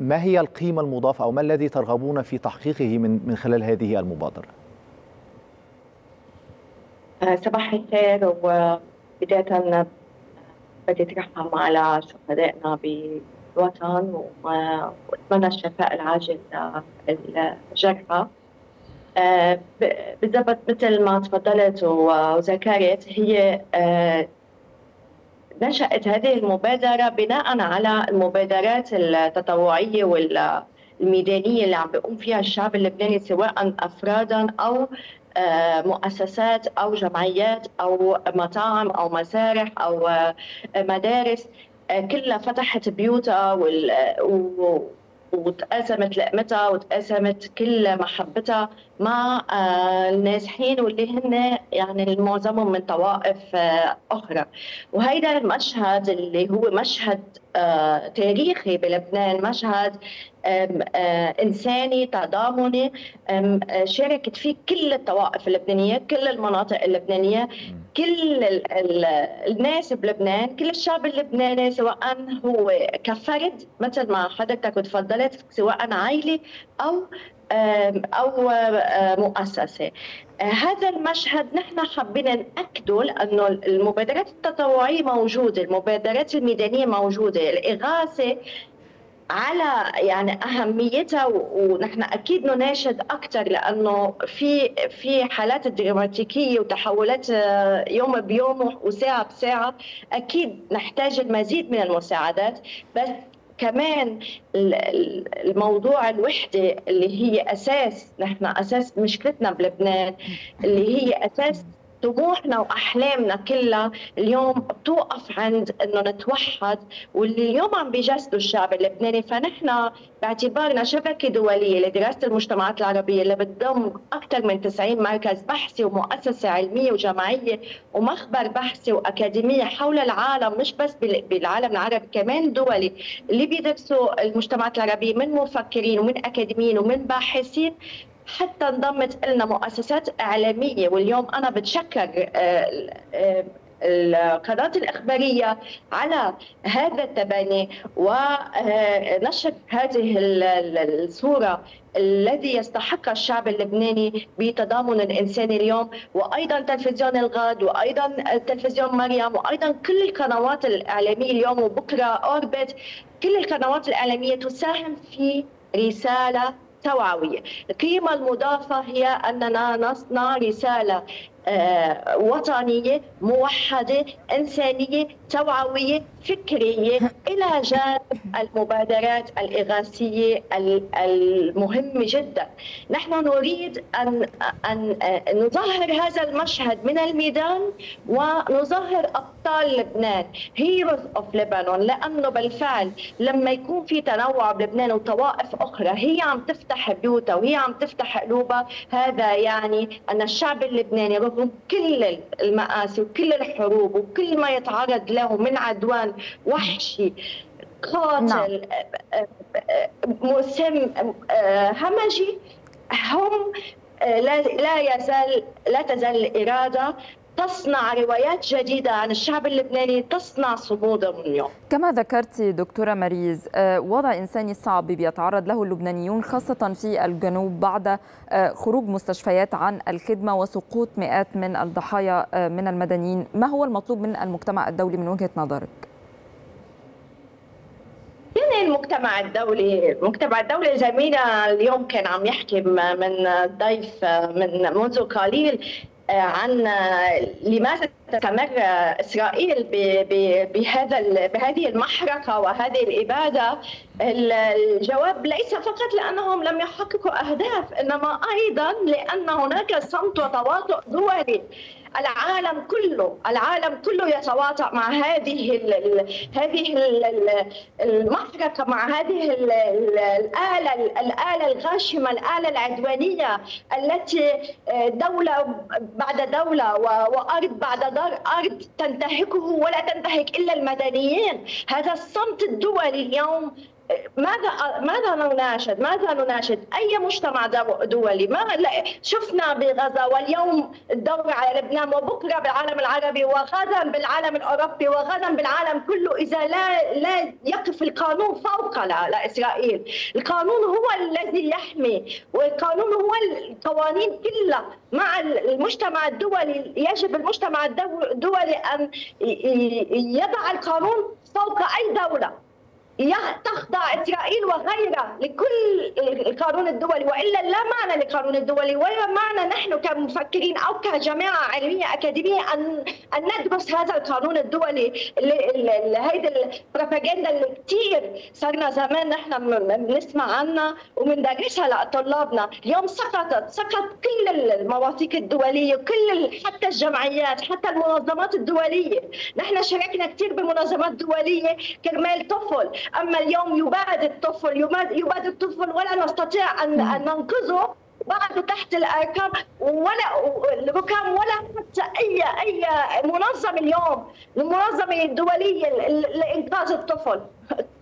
ما هي القيمة المضافة أو ما الذي ترغبون في تحقيقه من من خلال هذه المبادرة؟ صباح الخير و بداية بدي أترحم على شهدائنا بالوطن وأتمنى الشفاء العاجل للجرحى. بالضبط مثل ما تفضلت وذكرت هي نشأت هذه المبادرة بناء على المبادرات التطوعية والميدانية اللي عم بيقوم فيها الشعب اللبناني سواء أفرادا أو مؤسسات أو جمعيات أو مطاعم أو مسارح أو مدارس كلها فتحت بيوتها وال... وتقاسمت لقمتها وتقاسمت كل محبتها مع النازحين واللي هن يعني معظمهم من طوائف أخرى. وهيدا المشهد اللي هو مشهد تاريخي بلبنان مشهد إنساني تضامني شاركت فيه كل الطوائف اللبنانية كل المناطق اللبنانية كل ال ال الناس بلبنان كل الشعب اللبناني سواء هو كفرد مثل ما حضرتك تفضلت سواء عائله أو أو مؤسسة. هذا المشهد نحن حبينا نأكده لأنه المبادرات التطوعية موجودة المبادرات الميدانية موجودة الإغاثة على يعني أهميتها ونحن أكيد نناشد أكثر لأنه في في حالات دراماتيكية وتحولات يوم بيوم وساعة بساعة أكيد نحتاج المزيد من المساعدات. بس كمان الموضوع الوحدة اللي هي أساس نحن أساس مشكلتنا بلبنان اللي هي أساس طموحنا وأحلامنا كلها اليوم بتوقف عند إنه نتوحد واللي اليوم عم بيجسدوا الشعب اللبناني فنحن باعتبارنا شبكة دولية لدراسة المجتمعات العربية اللي بتضم أكثر من 90 مركز بحثي ومؤسسة علمية وجمعيه ومخبر بحثي وأكاديمية حول العالم مش بس بالعالم العربي كمان دولي اللي بيدرسوا المجتمعات العربية من مفكرين ومن أكاديميين ومن باحثين حتى انضمت لنا مؤسسات إعلامية واليوم أنا بتشكر القناة الإخبارية على هذا التبني ونشر هذه الصورة الذي يستحق الشعب اللبناني بتضامن الإنساني اليوم وأيضا تلفزيون الغد وأيضا تلفزيون مريم وأيضا كل القنوات الإعلامية اليوم وبكرة أوربت كل القنوات الإعلامية تساهم في رسالة توعوية القيمة المضافة هي أننا نصنع رسالة وطنية موحدة إنسانية توعوية فكرية إلى جانب المبادرات الإغاثية المهمة جدا. نحن نريد أن, أن نظهر هذا المشهد من الميدان ونظهر أبطال لبنان Heroes of Lebanon. لأنه بالفعل لما يكون في تنوع بلبنان وطوائف أخرى هي عم تفتح بيوتها وهي عم تفتح قلوبها هذا يعني أن الشعب اللبناني رغم كل المآسي وكل الحروب وكل ما يتعرض له من عدوان وحشي قاتل نعم. مسم همجي هم لا يزال لا تزال الإرادة تصنع روايات جديدة عن الشعب اللبناني تصنع صمودا اليوم كما ذكرت دكتورة مريز وضع إنساني صعب بيتعرض له اللبنانيون خاصة في الجنوب بعد خروج مستشفيات عن الخدمة وسقوط مئات من الضحايا من المدنيين ما هو المطلوب من المجتمع الدولي من وجهة نظرك؟ يعني المجتمع الدولي المجتمع الدولي زميلنا اليوم كان عم يحكي من ضيف من منذ قليل عن لماذا تستمر إسرائيل بهذا بهذه المحرقة وهذه الإبادة؟ الجواب ليس فقط لأنهم لم يحققوا أهداف إنما أيضا لأن هناك صمت وتواطؤ دولي. العالم كله العالم كله يتواطأ مع هذه ال هذه ال المحرقة مع هذه ال الآلة الآلة الغاشمة الآلة العدوانية التي دولة بعد دولة وأرض بعد أرض تنتهكه ولا تنتهك إلا المدنيين. هذا الصمت الدولي اليوم ماذا ماذا نناشد؟ ماذا نناشد؟ أي مجتمع دولي؟ ما شفنا بغزة واليوم الدور على لبنان وبكرة بالعالم العربي وغدا بالعالم الأوروبي وغدا بالعالم كله إذا لا لا يقف القانون فوق لاسرائيل، القانون هو الذي يحمي والقانون هو القوانين كلها مع المجتمع الدولي يجب المجتمع الدولي أن يضع القانون فوق أي دولة تخضع إسرائيل وغيرها لكل القانون الدولي وإلا لا معنى للقانون الدولي ولا معنى نحن كمفكرين أو كجماعة علمية أكاديمية ان أن ندرس هذا القانون الدولي هيدي البروباغندا اللي كثير صرنا زمان نحن بنسمع عنها وبندرسها لطلابنا، اليوم سقطت سقط كل المواثيق الدولية وكل حتى الجمعيات حتى المنظمات الدولية، نحن شاركنا كثير بمنظمات دولية كرمال طفل أما اليوم يباد الطفل يباد الطفل ولا نستطيع ان أن ننقذه بعده تحت الارقام ولا الركام ولا حتى اي أي منظمه اليوم المنظمة الدولية لإنقاذ الطفل.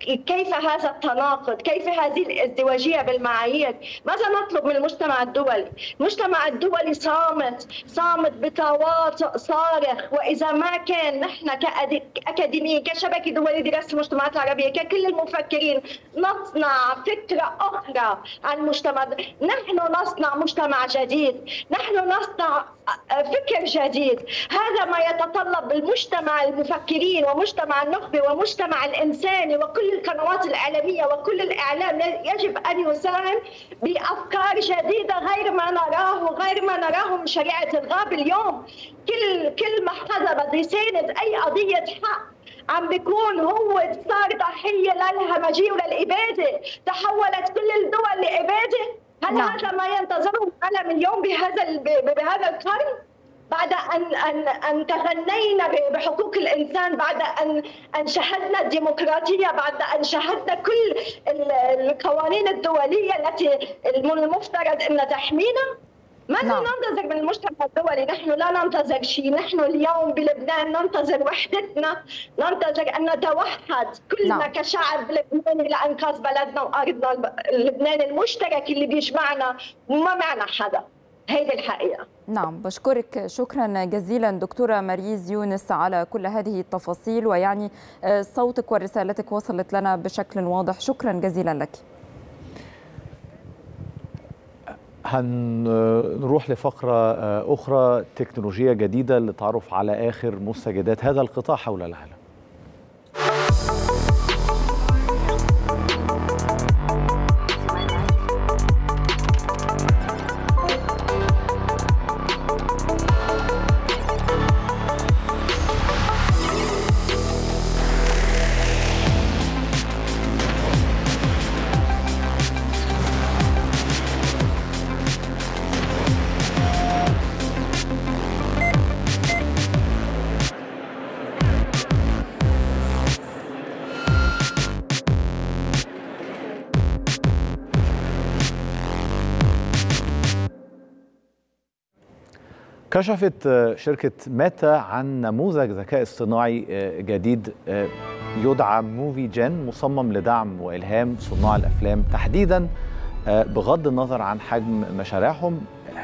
كيف هذا التناقض؟ كيف هذه الازدواجية بالمعايير؟ ماذا نطلب من المجتمع الدولي؟ المجتمع الدولي صامت، صامت بتواطؤ صارخ، وإذا ما كان نحن كأكاديميين كشبكة دولية دراسه المجتمعات العربية ككل المفكرين نصنع فكرة أخرى عن المجتمع، نحن نصنع مجتمع جديد، نحن نصنع فكر جديد، هذا ما يتطلب المجتمع المفكرين ومجتمع النخبة ومجتمع الانساني وكل القنوات الإعلامية وكل الإعلام يجب أن يساهم بأفكار جديدة غير ما نراه وغير ما نراه من شريعة الغاب اليوم كل كل حدا بده يساند أي قضية حق عم بيكون هو صار ضحية للهمجية وللإبادة تحولت كل الدول لإبادة هل نعم. هذا ما ينتظره العالم اليوم بهذا بهذا القرن؟ بعد ان ان أن تغنينا بحقوق الإنسان بعد ان أن شهدنا الديمقراطية بعد أن شهدنا كل القوانين الدولية التي المفترض أن تحمينا ما نعم. ننتظر من المجتمع الدولي. نحن لا ننتظر شيء. نحن اليوم بلبنان ننتظر وحدتنا. ننتظر أن نتوحد. كلنا نعم. كشعب لبناني لإنقاذ بلدنا وأرضنا. لبنان المشترك اللي بيجمعنا. وما معنا حدا هيدي الحقيقة. نعم بشكرك. شكرا جزيلا دكتورة ماريز يونس على كل هذه التفاصيل ويعني صوتك ورسالتك وصلت لنا بشكل واضح. شكرا جزيلا لك. هنروح لفقرة أخرى تكنولوجية جديدة للتعرف على آخر مستجدات هذا القطاع حول العالم. كشفت شركة ميتا عن نموذج ذكاء اصطناعي جديد يدعى Movie Gen مصمم لدعم وإلهام صناع الأفلام تحديدا بغض النظر عن حجم مشاريعهم.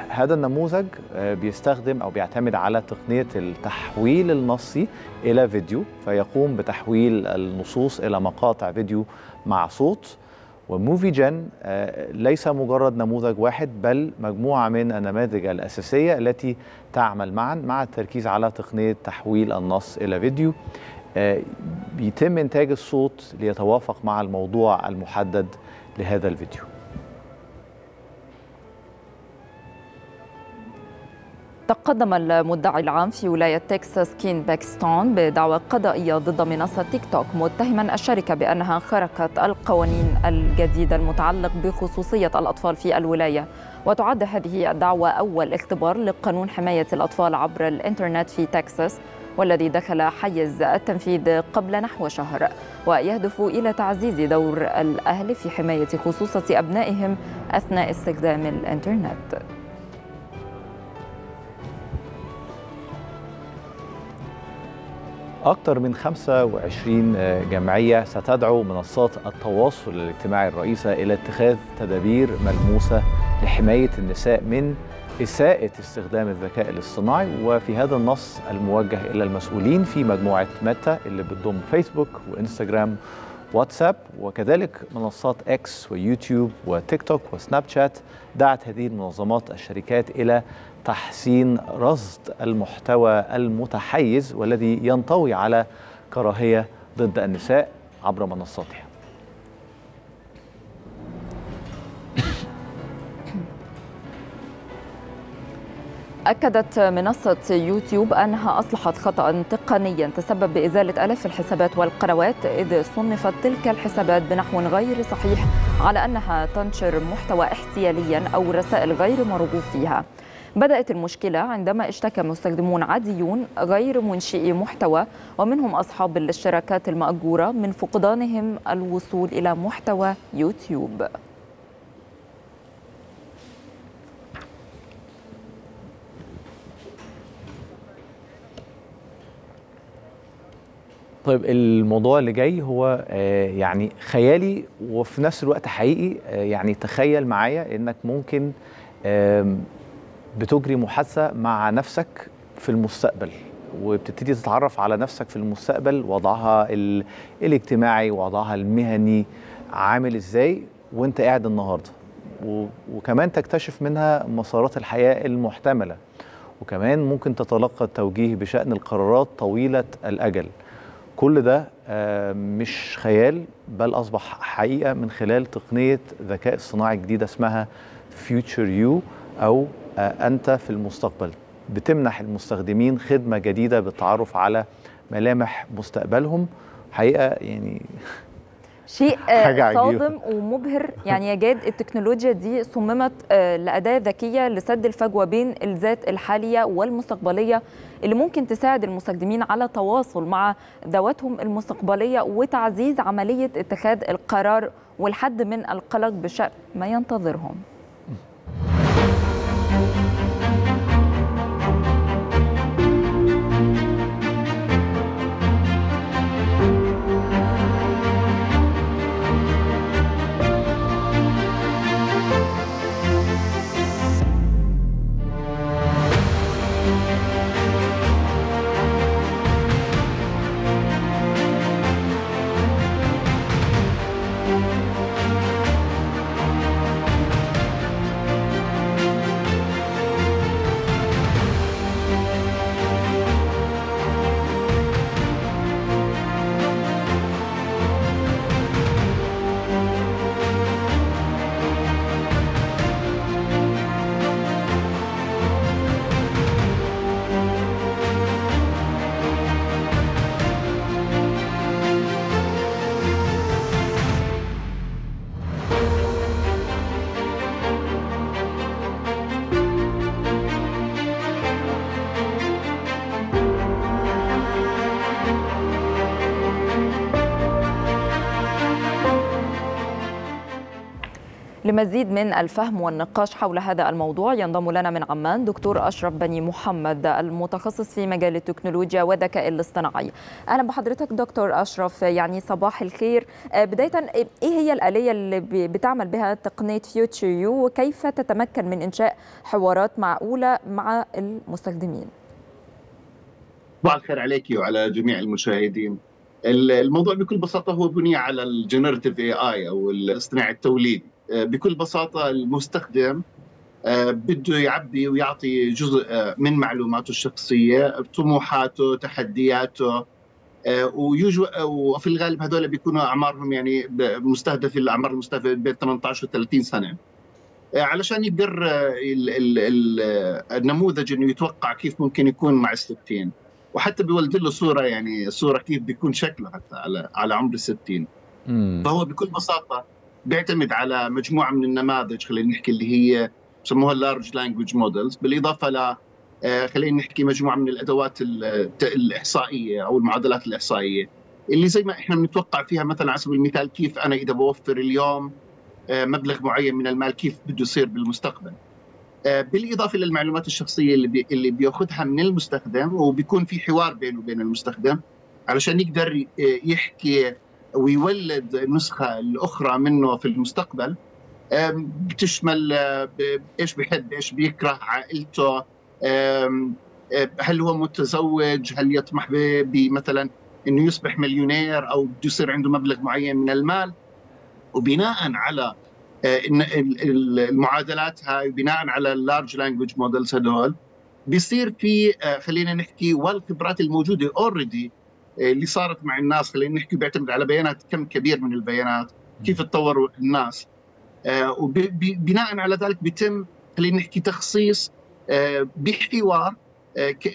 هذا النموذج بيستخدم أو بيعتمد على تقنية التحويل النصي إلى فيديو فيقوم بتحويل النصوص إلى مقاطع فيديو مع صوت. و Movie Gen ليس مجرد نموذج واحد بل مجموعة من النماذج الأساسية التي تعمل معا مع التركيز على تقنية تحويل النص إلى فيديو. بيتم إنتاج الصوت ليتوافق مع الموضوع المحدد لهذا الفيديو. تقدم المدعي العام في ولاية تكساس كين باكستون بدعوى قضائية ضد منصة تيك توك متهما الشركة بأنها خرقت القوانين الجديدة المتعلق بخصوصية الأطفال في الولاية. وتعد هذه الدعوة أول اختبار لقانون حماية الأطفال عبر الإنترنت في تكساس والذي دخل حيز التنفيذ قبل نحو شهر. ويهدف إلى تعزيز دور الأهل في حماية خصوصة أبنائهم أثناء استخدام الإنترنت. أكثر من 25 جمعية ستدعو منصات التواصل الاجتماعي الرئيسة إلى اتخاذ تدابير ملموسة لحماية النساء من إساءة استخدام الذكاء الاصطناعي. وفي هذا النص الموجه إلى المسؤولين في مجموعة ميتا اللي بتضم فيسبوك وإنستجرام واتساب. وكذلك منصات إكس ويوتيوب وتيك توك وسناب شات دعت هذه المنظمات الشركات إلى تحسين رصد المحتوى المتحيز والذي ينطوي على كراهية ضد النساء عبر منصاتها. أكدت منصة يوتيوب أنها أصلحت خطأ تقنيا تسبب بإزالة آلاف الحسابات والقنوات إذ صنفت تلك الحسابات بنحو غير صحيح على أنها تنشر محتوى احتياليا أو رسائل غير مرغوب فيها بدأت المشكلة عندما اشتكى مستخدمون عاديون غير منشئي محتوى ومنهم أصحاب الاشتراكات المأجورة من فقدانهم الوصول إلى محتوى يوتيوب. طيب الموضوع اللي جاي هو يعني خيالي وفي نفس الوقت حقيقي يعني تخيل معايا إنك ممكن بتجري محادثة مع نفسك في المستقبل وبتبتدي تتعرف على نفسك في المستقبل وضعها الاجتماعي وضعها المهني عامل إزاي وأنت قاعد النهارده. وكمان تكتشف منها مسارات الحياة المحتملة. وكمان ممكن تتلقى التوجيه بشأن القرارات طويلة الأجل. كل ده مش خيال بل أصبح حقيقة من خلال تقنية ذكاء اصطناعي جديدة اسمها فيوتشر يو أو أنت في المستقبل. بتمنح المستخدمين خدمة جديدة بالتعرف على ملامح مستقبلهم. حقيقة يعني شيء صادم ومبهر. يعني يا جاد التكنولوجيا دي صممت لأداة ذكية لسد الفجوة بين الذات الحالية والمستقبلية اللي ممكن تساعد المستخدمين على تواصل مع ذواتهم المستقبلية وتعزيز عملية اتخاذ القرار والحد من القلق بشأن ما ينتظرهم. لمزيد من الفهم والنقاش حول هذا الموضوع ينضم لنا من عمان دكتور أشرف بني محمد المتخصص في مجال التكنولوجيا والذكاء الاصطناعي. أهلا بحضرتك دكتور أشرف يعني صباح الخير. بداية إيه هي الآلية اللي بتعمل بها تقنية Future You؟ وكيف تتمكن من إنشاء حوارات معقولة مع المستخدمين؟ صباح الخير عليك وعلى جميع المشاهدين. الموضوع بكل بساطة هو بني على ال generative AI أو الاصطناعي التوليدي. بكل بساطة المستخدم بده يعبي ويعطي جزء من معلوماته الشخصية طموحاته تحدياته وفي الغالب هذول بيكونوا أعمارهم يعني مستهدف الأعمار المستهدفة بين 18 و 30 سنه علشان يقدر النموذج إنه يتوقع كيف ممكن يكون مع الستين. وحتى بيولد له صورة يعني صورة كيف بيكون شكله حتى على على عمر الستين. فهو بكل بساطة بيعتمد على مجموعة من النماذج خلينا نحكي اللي هي بسموها ال large language models بالإضافة ل خلينا نحكي مجموعة من الأدوات الإحصائية أو المعادلات الإحصائية. اللي زي ما إحنا بنتوقع فيها مثلا على سبيل المثال كيف أنا إذا بوفر اليوم مبلغ معين من المال كيف بده يصير بالمستقبل. بالإضافة للمعلومات الشخصية اللي اللي بيأخذها من المستخدم وبيكون في حوار بينه وبين المستخدم علشان يقدر يحكي ويولد النسخه الأخرى منه في المستقبل. بتشمل إيش بيحب إيش بيكره عائلته هل هو متزوج هل يطمح بمثلا إنه يصبح مليونير أو بده يصير عنده مبلغ معين من المال. وبناء على المعادلات هاي بناء على ال large language models هدول بيصير في خلينا نحكي والخبرات الموجودة اوريدي اللي صارت مع الناس خلينا نحكي بيعتمد على بيانات كم كبير من البيانات كيف تطوروا الناس. وبناء على ذلك بيتم خلينا نحكي تخصيص بحوار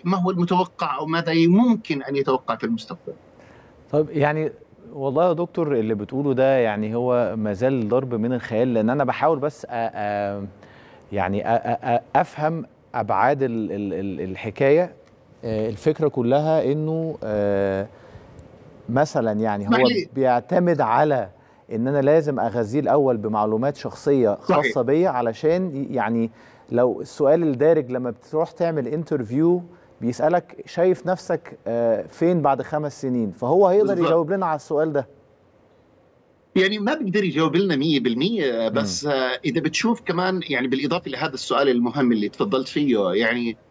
ما هو المتوقع أو ماذا ممكن أن يتوقع في المستقبل. طيب يعني والله يا دكتور اللي بتقوله ده يعني هو ما زال ضرب من الخيال لأن أنا بحاول بس أ أ يعني أ أفهم أبعاد ال ال الحكاية. الفكرة كلها إنه مثلا يعني هو بيعتمد على إن أنا لازم أغذيه الأول بمعلومات شخصية خاصة بيا علشان يعني لو السؤال الدارج لما بتروح تعمل انترفيو بيسألك شايف نفسك فين بعد خمس سنين فهو هيقدر. يجاوب لنا على السؤال ده يعني ما بيقدر يجاوب لنا 100% بس م. إذا بتشوف كمان يعني بالإضافة لهذا السؤال المهم اللي تفضلت فيه يعني آه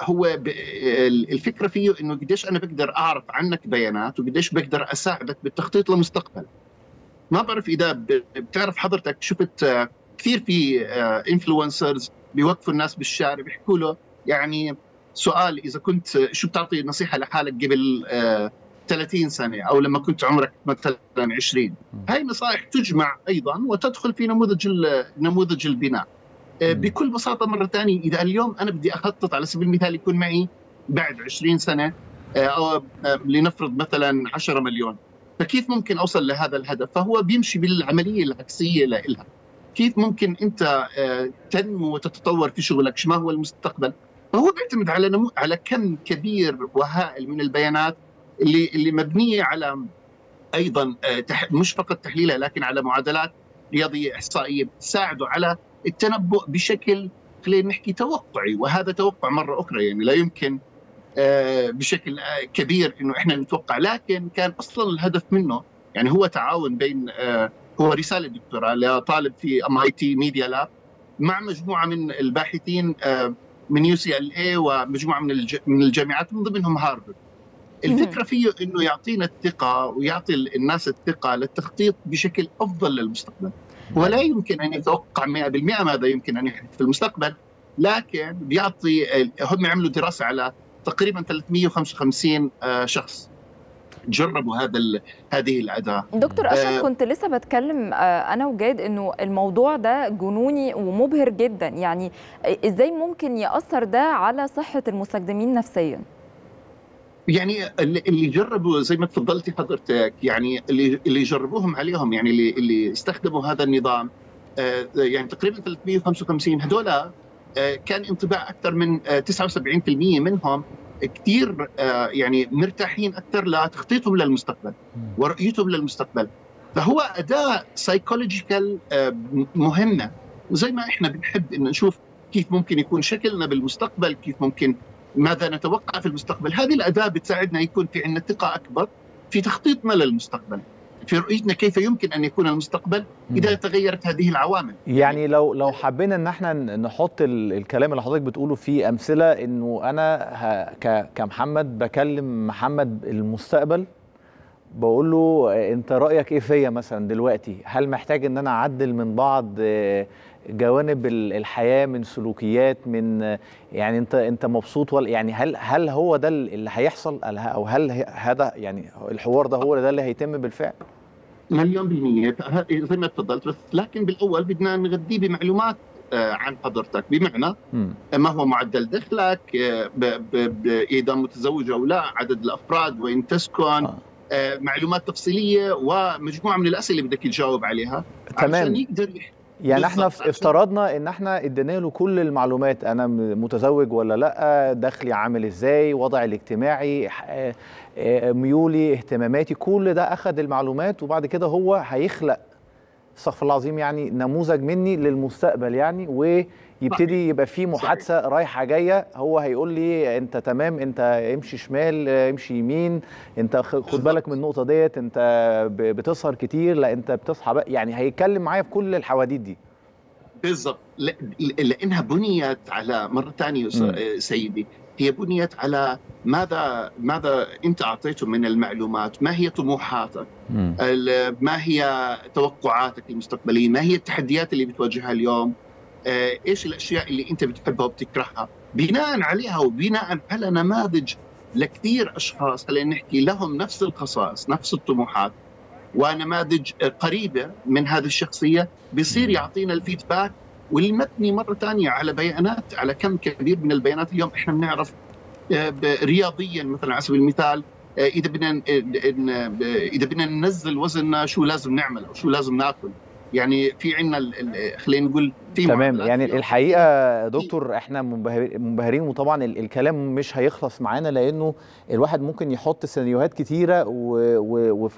هو الفكرة فيه إنه قديش أنا بقدر أعرف عنك بيانات وقديش بقدر أساعدك بالتخطيط للمستقبل ما بعرف إذا بتعرف حضرتك شفت كثير في انفلونسرز بيوقفوا الناس بالشارع بيحكوا له يعني سؤال إذا كنت شو بتعطي نصيحة لحالك قبل 30 سنة أو لما كنت عمرك مثلا 20 هاي النصائح تجمع أيضا وتدخل في نموذج نموذج البناء. بكل بساطة مرة ثانية إذا اليوم أنا بدي أخطط على سبيل المثال يكون معي بعد 20 سنة أو لنفرض مثلا 10 مليون فكيف ممكن أوصل لهذا الهدف؟ فهو بيمشي بالعملية العكسية لها كيف ممكن أنت تنمو وتتطور في شغلك؟ ما هو المستقبل؟ فهو بيعتمد على نمو على كم كبير وهائل من البيانات اللي اللي مبنية على أيضا مش فقط تحليلها لكن على معادلات رياضية إحصائية بتساعده على التنبؤ بشكل خلينا نحكي توقعي وهذا توقع مرة أخرى يعني لا يمكن بشكل كبير إنه إحنا نتوقع لكن كان أصلا الهدف منه يعني هو تعاون بين هو رسالة دكتوراه لطالب في MIT Media Lab مع مجموعة من الباحثين من UCLA ومجموعة من من الجامعات من ضمنهم هارفرد الفكرة فيه إنه يعطينا الثقة ويعطي الناس الثقة للتخطيط بشكل أفضل للمستقبل. ولا يمكن أن يتوقع 100% ماذا يمكن أن يحدث في المستقبل لكن بيعطي هم عملوا دراسة على تقريبا 355 شخص جربوا هذا هذه الأداة. دكتور أشرف آه كنت لسه بتكلم آه أنا وجاد إنه الموضوع ده جنوني ومبهر جدا. يعني إزاي ممكن يأثر ده على صحة المستخدمين نفسيا؟ يعني اللي جربوا زي ما تفضلتي حضرتك يعني اللي اللي جربوهم عليهم يعني اللي اللي استخدموا هذا النظام آه يعني تقريبا 355 هذول كان انطباع أكثر من 79% منهم كثير يعني مرتاحين أكثر لتخطيطهم للمستقبل ورؤيتهم للمستقبل. فهو أداة سايكولوجيكال مهمة. وزي ما إحنا بنحب إن نشوف كيف ممكن يكون شكلنا بالمستقبل كيف ممكن ماذا نتوقع في المستقبل؟ هذه الأداة بتساعدنا يكون في عندنا ثقة أكبر في تخطيطنا للمستقبل. في رؤيتنا كيف يمكن أن يكون المستقبل إذا تغيرت هذه العوامل. يعني لو لو حبينا إن إحنا نحط الكلام اللي حضرتك بتقوله في أمثلة إنه أنا كمحمد بكلم محمد المستقبل بقول له أنت رأيك إيه فيا مثلا دلوقتي؟ هل محتاج إن أنا أعدل من بعض جوانب الحياة من سلوكيات من يعني انت انت مبسوط ولا يعني هل هل هو ده اللي هيحصل أو هل هذا يعني الحوار ده هو ده اللي هيتم بالفعل؟ مليون بالمية زي ما تفضلت بس لكن بالأول بدنا نغذيه بمعلومات عن حضرتك بمعنى. ما هو معدل دخلك إذا متزوج أو لا عدد الأفراد وين تسكن آه. معلومات تفصيلية ومجموعة من الأسئلة اللي بدك تجاوب عليها تمام عشان يقدر يعني إحنا افترضنا ان إحنا ادينا له كل المعلومات أنا متزوج ولا لأ دخلي عامل إزاي وضعي الاجتماعي ميولي اهتماماتي كل ده اخذ المعلومات وبعد كده هو هيخلق استغفر الله العظيم يعني نموذج مني للمستقبل يعني ويبتدي يبقى في محادثة رايحة جاية هو هيقول لي أنت تمام أنت امشي شمال امشي يمين أنت خد بالك من النقطة ديت أنت بتسهر كتير لا أنت بتصحى بقى يعني هيتكلم معايا في كل الحواديت دي بالضبط لأنها بنيت على مرة ثانية سيدي هي بنيت على ماذا ماذا أنت أعطيته من المعلومات؟ ما هي طموحاتك؟ ما هي توقعاتك المستقبلية؟ ما هي التحديات اللي بتواجهها اليوم؟ إيش الأشياء اللي أنت بتحبها وبتكرهها؟ بناء عليها وبناء على نماذج لكثير أشخاص خلينا نحكي لهم نفس الخصائص، نفس الطموحات ونماذج قريبة من هذه الشخصية بيصير يعطينا الفيدباك والمبني مرة ثانية على بيانات على كم كبير من البيانات اليوم. إحنا بنعرف رياضيا مثلا على سبيل المثال إذا بدنا إذا بدنا ننزل وزننا شو لازم نعمل أو شو لازم نأكل؟ يعني في عندنا خلينا نقول في تمام يعني الحقيقة دكتور إحنا منبهرين وطبعا الكلام مش هيخلص معانا لأنه الواحد ممكن يحط سيناريوهات كتيرة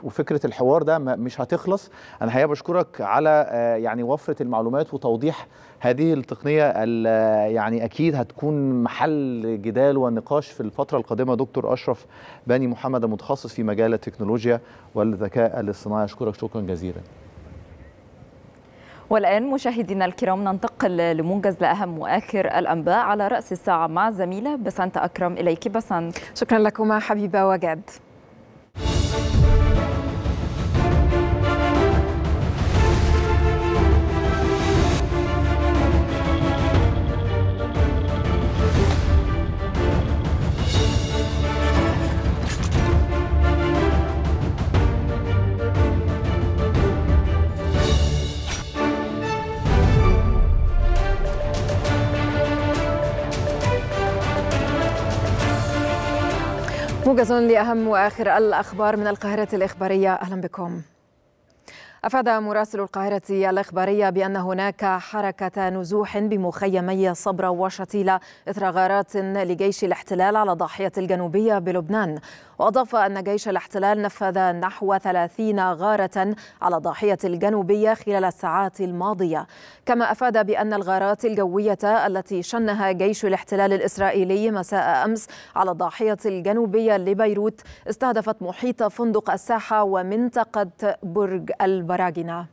وفكرة الحوار ده مش هتخلص. أنا الحقيقة بشكرك على يعني وفرة المعلومات وتوضيح هذه التقنية يعني أكيد هتكون محل جدال ونقاش في الفترة القادمة. دكتور أشرف بني محمد المتخصص في مجال التكنولوجيا والذكاء الاصطناعي. أشكرك شكرا جزيلا. والآن مشاهدينا الكرام ننتقل لموجز لأهم وآخر الأنباء على رأس الساعة مع زميلة بسنت أكرم. إليك بسنت شكرا لكما حبيبة وجد. موجز لأهم وآخر الأخبار من القاهرة الإخبارية. أهلا بكم. أفاد مراسل القاهرة الإخبارية بأن هناك حركة نزوح بمخيمي صبرا وشتيلة إثر غارات لجيش الاحتلال على ضاحية الجنوبية بلبنان. وأضاف أن جيش الاحتلال نفذ نحو 30 غارة على ضاحية الجنوبية خلال الساعات الماضية. كما أفاد بأن الغارات الجوية التي شنها جيش الاحتلال الإسرائيلي مساء أمس على الضاحية الجنوبية لبيروت استهدفت محيط فندق الساحة ومنطقة برج Baragina.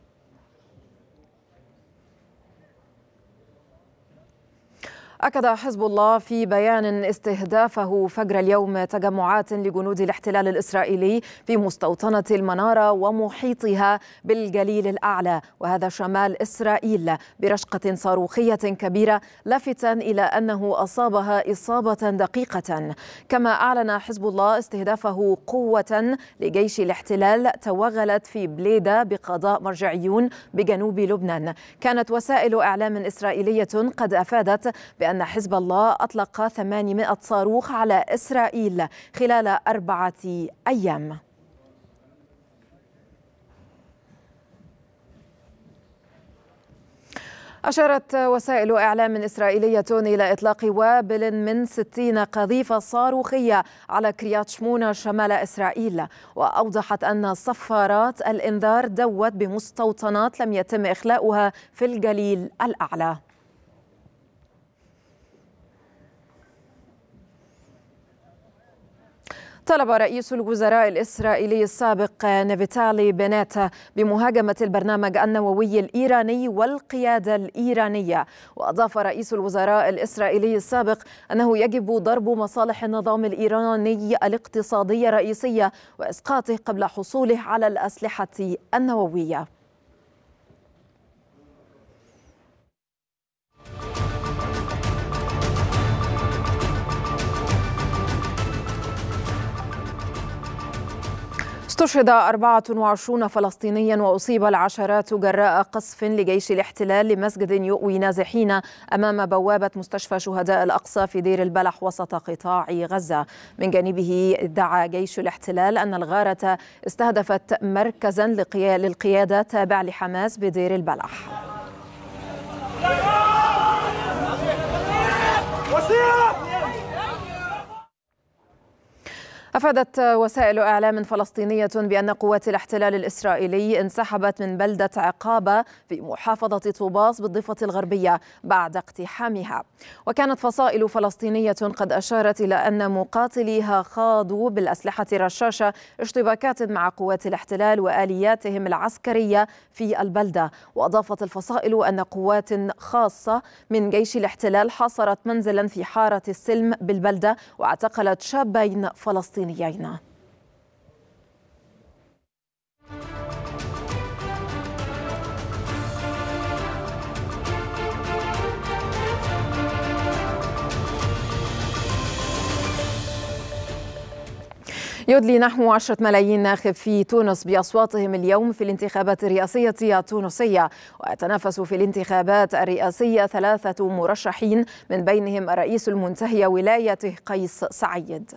أكد حزب الله في بيان استهدافه فجر اليوم تجمعات لجنود الاحتلال الإسرائيلي في مستوطنة المنارة ومحيطها بالجليل الأعلى وهذا شمال إسرائيل برشقة صاروخية كبيرة لافتا إلى أنه أصابها إصابة دقيقة. كما أعلن حزب الله استهدافه قوة لجيش الاحتلال توغلت في بليدة بقضاء مرجعيون بجنوب لبنان. كانت وسائل إعلام إسرائيلية قد أفادت بأن أن حزب الله أطلق 800 صاروخ على إسرائيل خلال أربعة أيام. أشارت وسائل إعلام إسرائيلية إلى إطلاق وابل من 60 قذيفة صاروخية على كريات شمونة شمال إسرائيل وأوضحت أن صفارات الإنذار دوت بمستوطنات لم يتم إخلاؤها في الجليل الأعلى. طلب رئيس الوزراء الإسرائيلي السابق نيفيتالي بنيت بمهاجمة البرنامج النووي الإيراني والقيادة الإيرانية. وأضاف رئيس الوزراء الإسرائيلي السابق أنه يجب ضرب مصالح النظام الإيراني الاقتصادية الرئيسية وإسقاطه قبل حصوله على الأسلحة النووية. استشهد 24 فلسطينيا وأصيب العشرات جراء قصف لجيش الاحتلال لمسجد يؤوي نازحين أمام بوابة مستشفى شهداء الأقصى في دير البلح وسط قطاع غزة. من جانبه ادعى جيش الاحتلال أن الغارة استهدفت مركزا للقيادة تابع لحماس بدير البلح. أفادت وسائل إعلام فلسطينية بأن قوات الاحتلال الإسرائيلي انسحبت من بلدة عقابة في محافظة طوباس بالضفة الغربية بعد اقتحامها. وكانت فصائل فلسطينية قد أشارت إلى أن مقاتليها خاضوا بالأسلحة الرشاشة اشتباكات مع قوات الاحتلال وآلياتهم العسكرية في البلدة. وأضافت الفصائل أن قوات خاصة من جيش الاحتلال حاصرت منزلا في حارة السلم بالبلدة واعتقلت شابين فلسطينيين. فلسطينيين يدلي نحو عشرة ملايين ناخب في تونس بأصواتهم اليوم في الانتخابات الرئاسية التونسية ويتنافس في الانتخابات الرئاسية ثلاثة مرشحين من بينهم الرئيس المنتهي ولاية قيس سعيد.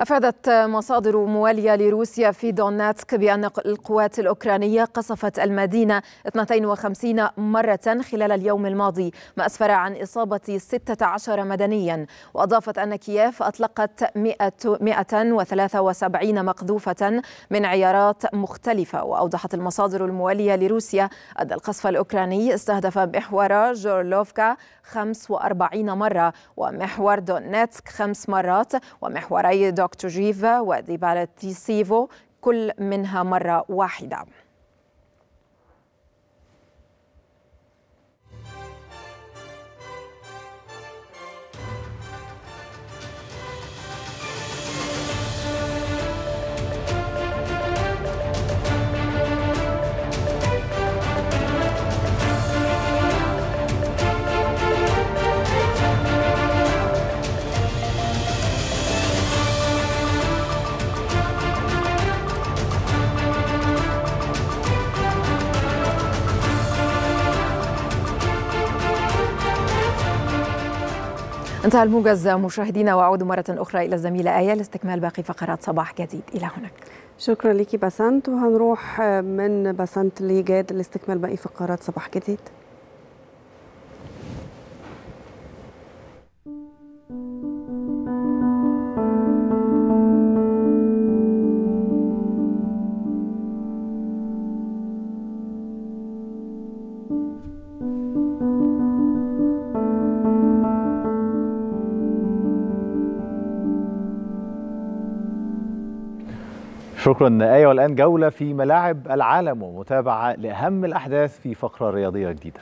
أفادت مصادر موالية لروسيا في دوناتسك بأن القوات الأوكرانية قصفت المدينة 52 مرة خلال اليوم الماضي ما أسفر عن إصابة 16 مدنيا. وأضافت أن كييف أطلقت 173 مقذوفة من عيارات مختلفة. وأوضحت المصادر الموالية لروسيا أن القصف الأوكراني استهدف محور جورلوفكا 45 مرة ومحور دونيتسك خمس مرات ومحوري دوكتوجيفا وديبالاتيسيفو كل منها مرة واحدة. انتهى الموجز مشاهدينا وأعود مرة أخرى إلى الزميلة آية لاستكمال باقي فقرات صباح جديد. إلى هناك. شكرا لك بسنت وهنروح من بسنت لجاد لاستكمال باقي فقرات صباح جديد. شكرا. آية والآن جولة في ملاعب العالم ومتابعة لأهم الأحداث في فقرة رياضية جديدة.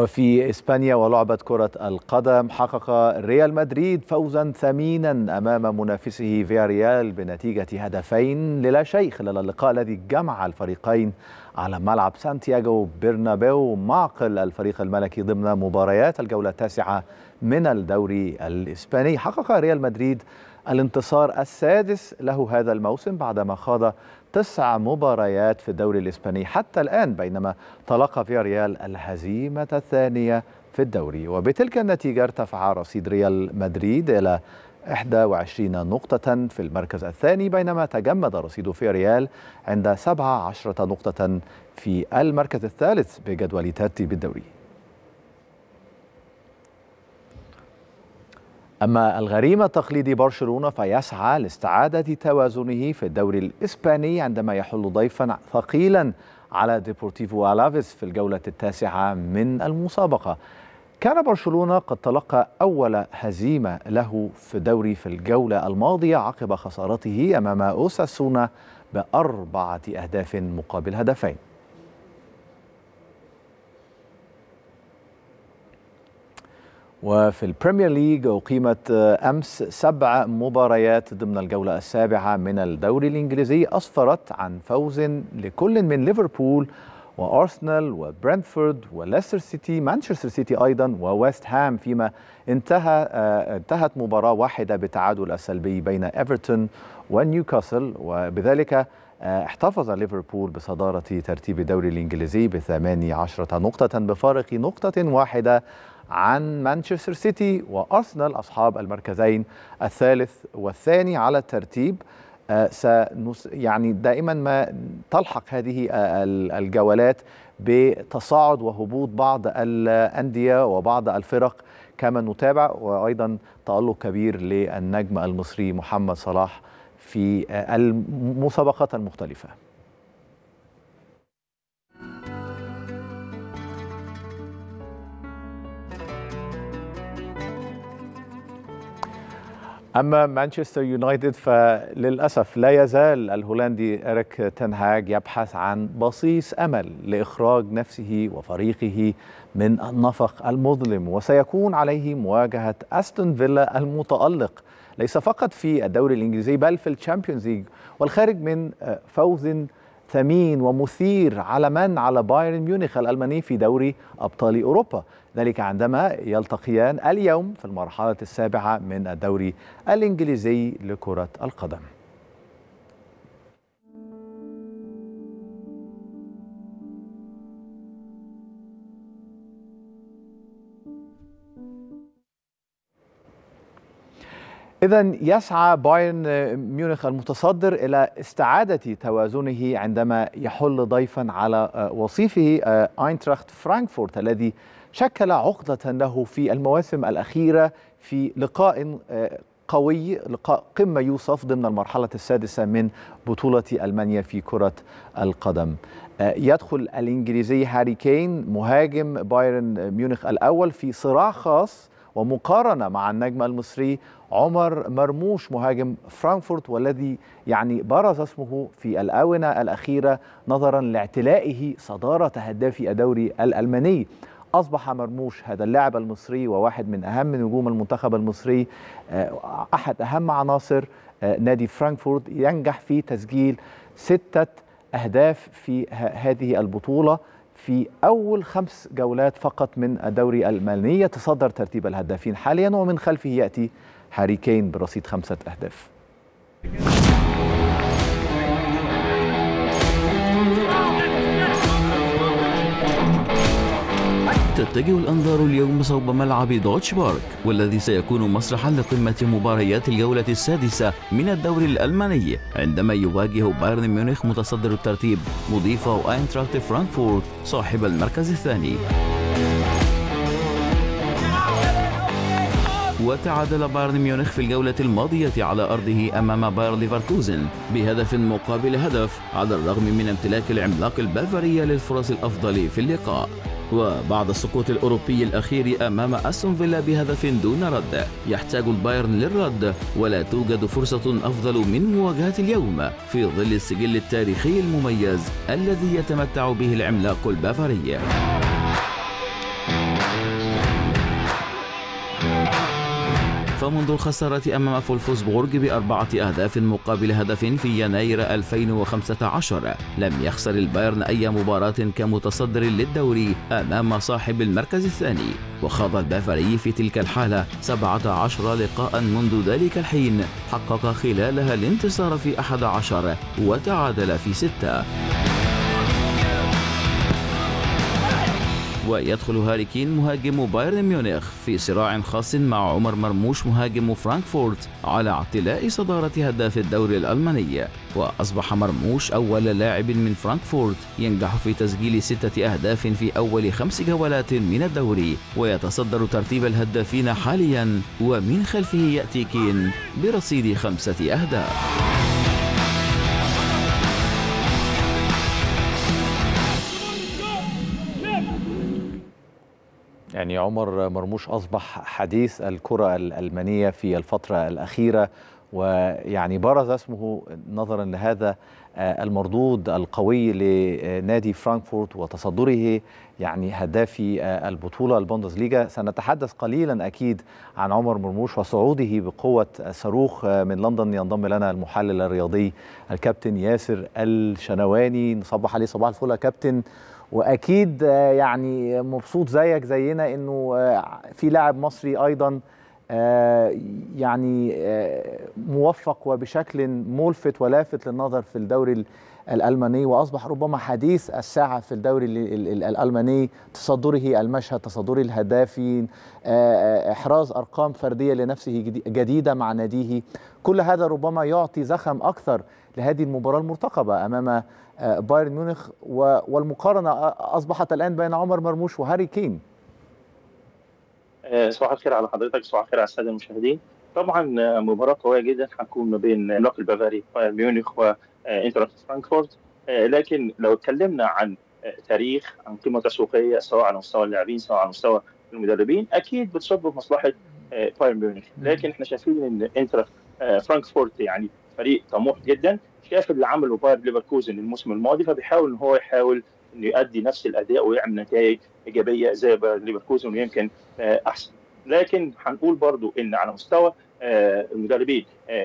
وفي إسبانيا ولعبة كرة القدم حقق ريال مدريد فوزا ثمينا أمام منافسه فياريال بنتيجة هدفين للا شيء خلال اللقاء الذي جمع الفريقين على ملعب سانتياغو برنابيو معقل الفريق الملكي ضمن مباريات الجولة التاسعة من الدوري الإسباني. حقق ريال مدريد الانتصار السادس له هذا الموسم بعدما خاض تسع مباريات في الدوري الإسباني حتى الآن بينما تلقى فيا ريال الهزيمة الثانية في الدوري. وبتلك النتيجة ارتفع رصيد ريال مدريد إلى 21 نقطة في المركز الثاني بينما تجمد رصيد في ريال عند 17 نقطة في المركز الثالث بجدول ترتيب الدوري أما الغريم التقليدي برشلونة فيسعى لاستعادة توازنه في الدوري الإسباني عندما يحل ضيفا ثقيلا على ديبورتيفو ألافيس في الجولة التاسعة من المسابقة. كان برشلونة قد تلقى أول هزيمة له في الدوري في الجولة الماضية عقب خسارته أمام أوساسونا بأربعة أهداف مقابل هدفين. وفي البريمير ليج أقيمت أمس سبع مباريات ضمن الجولة السابعة من الدوري الإنجليزي أسفرت عن فوز لكل من ليفربول وأرسنال وبرنتفورد وليستر سيتي مانشستر سيتي أيضا وويست هام فيما انتهى آه انتهت مباراة واحدة بالتعادل السلبي بين إيفرتون ونيوكاسل وبذلك آه احتفظ ليفربول بصدارة ترتيب الدوري الإنجليزي بثماني عشرة نقطة بفارق نقطة واحدة عن مانشستر سيتي وأرسنال أصحاب المركزين الثالث والثاني على الترتيب. سنس يعني دائما ما تلحق هذه الجولات بتصاعد وهبوط بعض الأندية وبعض الفرق كما نتابع وأيضا تألق كبير للنجم المصري محمد صلاح في المسابقات المختلفة. أما مانشستر يونايتد فللأسف لا يزال الهولندي إريك تنهاج يبحث عن بصيص أمل لإخراج نفسه وفريقه من النفق المظلم وسيكون عليه مواجهة أستون فيلا المتألق. ليس فقط في الدوري الإنجليزي بل في الشامبيونز ليج والخارج من فوز ثمين ومثير على من؟ على بايرن ميونخ الألماني في دوري أبطال أوروبا. ذلك عندما يلتقيان اليوم في المرحلة السابعة من الدوري الإنجليزي لكرة القدم. إذا يسعى بايرن ميونخ المتصدر إلى استعادة توازنه عندما يحل ضيفا على وصيفه أينتراخت فرانكفورت الذي شكل عقدة له في المواسم الأخيرة في لقاء قوي لقاء قمة يوصف ضمن المرحلة السادسة من بطولة ألمانيا في كرة القدم. يدخل الإنجليزي هاري كين مهاجم بايرن ميونخ الأول في صراع خاص ومقارنة مع النجم المصري عمر مرموش مهاجم فرانكفورت والذي يعني برز اسمه في الآونة الأخيرة نظرا لاعتلائه صدارة هداف الدوري الألماني. أصبح مرموش هذا اللاعب المصري وواحد من أهم نجوم المنتخب المصري أحد أهم عناصر نادي فرانكفورت ينجح في تسجيل ستة أهداف في هذه البطولة في أول خمس جولات فقط من الدوري الألماني يتصدر ترتيب الهدافين حاليا ومن خلفه يأتي هاري كين برصيد خمسة أهداف. تتجه الأنظار اليوم صوب ملعب دوتش بارك والذي سيكون مسرحا لقمة مباريات الجولة السادسة من الدوري الألماني عندما يواجه بايرن ميونخ متصدر الترتيب مضيفه أينتراخت فرانكفورت صاحب المركز الثاني. وتعادل بايرن ميونخ في الجولة الماضية على أرضه أمام باير ليفركوزن بهدف مقابل هدف على الرغم من امتلاك العملاق البافاري للفرص الأفضل في اللقاء. وبعد السقوط الأوروبي الأخير أمام أستون فيلا بهدف دون رد. يحتاج البايرن للرد ولا توجد فرصة أفضل من مواجهة اليوم في ظل السجل التاريخي المميز الذي يتمتع به العملاق البافاري. هدف منذ الخسارة أمام فولفسبورغ بأربعة أهداف مقابل هدف في يناير 2015 لم يخسر البايرن أي مباراة كمتصدر للدوري أمام صاحب المركز الثاني. وخاض البافاري في تلك الحالة 17 لقاء منذ ذلك الحين. حقق خلالها الانتصار في 11 وتعادل في ستة. ويدخل هاري كين مهاجم بايرن ميونخ في صراع خاص مع عمر مرموش مهاجم فرانكفورت على اعتلاء صدارة هدافي الدوري الألماني. وأصبح مرموش أول لاعب من فرانكفورت ينجح في تسجيل ستة أهداف في أول خمس جولات من الدوري. ويتصدر ترتيب الهدافين حاليا ومن خلفه يأتي كين برصيد خمسة أهداف. يعني عمر مرموش أصبح حديث الكرة الألمانية في الفترة الأخيرة ويعني برز اسمه نظرا لهذا المردود القوي لنادي فرانكفورت وتصدره يعني هدافي البطولة البوندسليغا سنتحدث قليلا أكيد عن عمر مرموش وصعوده بقوة صاروخ من لندن. ينضم لنا المحلل الرياضي الكابتن ياسر الشنواني. نصبح عليه صباح الفل يا كابتن. واكيد يعني مبسوط زيك زينا انه في لاعب مصري أيضا يعني موفق وبشكل ملفت ولافت للنظر في الدوري الألماني وأصبح ربما حديث الساعة في الدوري الألماني تصدره المشهد تصدره الهدافين إحراز أرقام فردية لنفسه جديدة مع ناديه. كل هذا ربما يعطي زخم أكثر لهذه المباراة المرتقبة أمام بايرن ميونخ والمقارنة أصبحت الآن بين عمر مرموش وهاري كين. صباح الخير على حضرتك صباح الخير على السادة المشاهدين. طبعا مباراة قوية جدا هتكون ما بين العملاق البافاري بايرن ميونخ وانتر فرانكفورت. لكن لو اتكلمنا عن تاريخ عن قيمة تسويقيه سواء على مستوى اللاعبين سواء على مستوى المدربين أكيد بتصب في مصلحة بايرن ميونخ. لكن إحنا شايفين إن إنتر فرانكفورت يعني فريق طموح جدا. شاف اللي عمله باير ليفركوزن الموسم الماضي فبيحاول إن هو يحاول إنه يؤدي نفس الأداء ويعمل نتائج إيجابية زي باير ليفركوزن ويمكن أحسن. لكن هنقول برضو إن على مستوى المدربين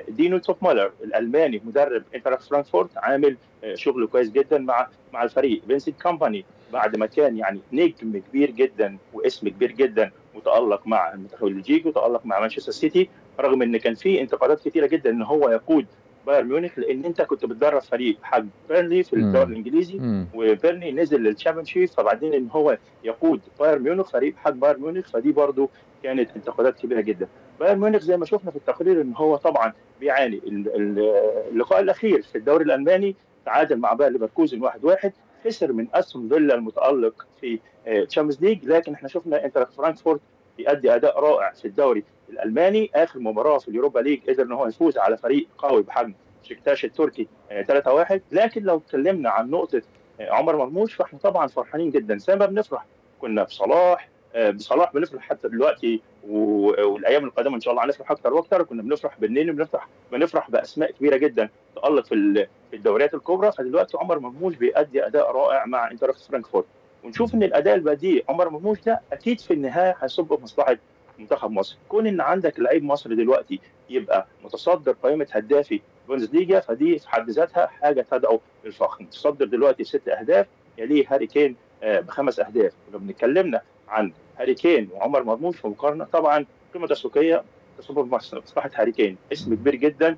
دينو توبمولر الألماني مدرب إنتر فرانكفورت عامل شغل كويس جدا مع مع الفريق. فينسنت كومباني بعد ما كان يعني نجم كبير جدا واسم كبير جدا متألق مع المنتخب البلجيكي وتألق مع مانشستر سيتي رغم إن كان في انتقادات كثيره جدا إن هو يقود بايرن ميونخ لأن أنت كنت بتدرب فريق بحجم بيرنلي في الدوري الإنجليزي وبيرنلي نزل لل Championship فبعدين إن هو يقود بايرن ميونخ فريق بحجم بايرن ميونخ فدي برضو كانت انتقادات كبيرة جدا. بايرن ميونخ زي ما شفنا في التقرير إن هو طبعا بيعاني. اللقاء الأخير في الدوري الألماني تعادل مع باير ليفركوزن 1-1 خسر من أستون فيلا المتألق في Champions League لكن إحنا شفنا إنتر فرانكفورت بيأدي أداء رائع في الدوري الألماني. آخر مباراة في ال Europa League قدر إن هو يفوز على فريق قوي بحجم بشكتاش التركي 3-1 لكن لو اتكلمنا عن نقطة عمر مرموش فإحنا طبعا فرحانين جدا. زي بنفرح كنا بصلاح بصلاح بنفرح حتى دلوقتي والأيام القادمة إن شاء الله هنفرح أكتر وأكتر. كنا بنفرح بالنني بنفرح بنفرح بأسماء كبيرة جدا تالق في الدوريات الكبرى. فدلوقتي عمر مرموش بيأدي أداء رائع مع إنتر فرانكفورت. ونشوف إن الأداء اللي بيأديه عمر مرموش ده أكيد في النهاية هيصب في مصلحة منتخب مصر. كون إن عندك لعيب مصري دلوقتي يبقى متصدر قائمة هدافي بوندسليجا فدي في حد ذاتها حاجة تدعو للفخر متصدر دلوقتي ست أهداف يليه هاري كين بخمس أهداف. ولو اتكلمنا عن هاري كين وعمر مرموش في مقارنة طبعا قيمه تسويقيه تصب في مصلحة هاري كين. اسم كبير جدا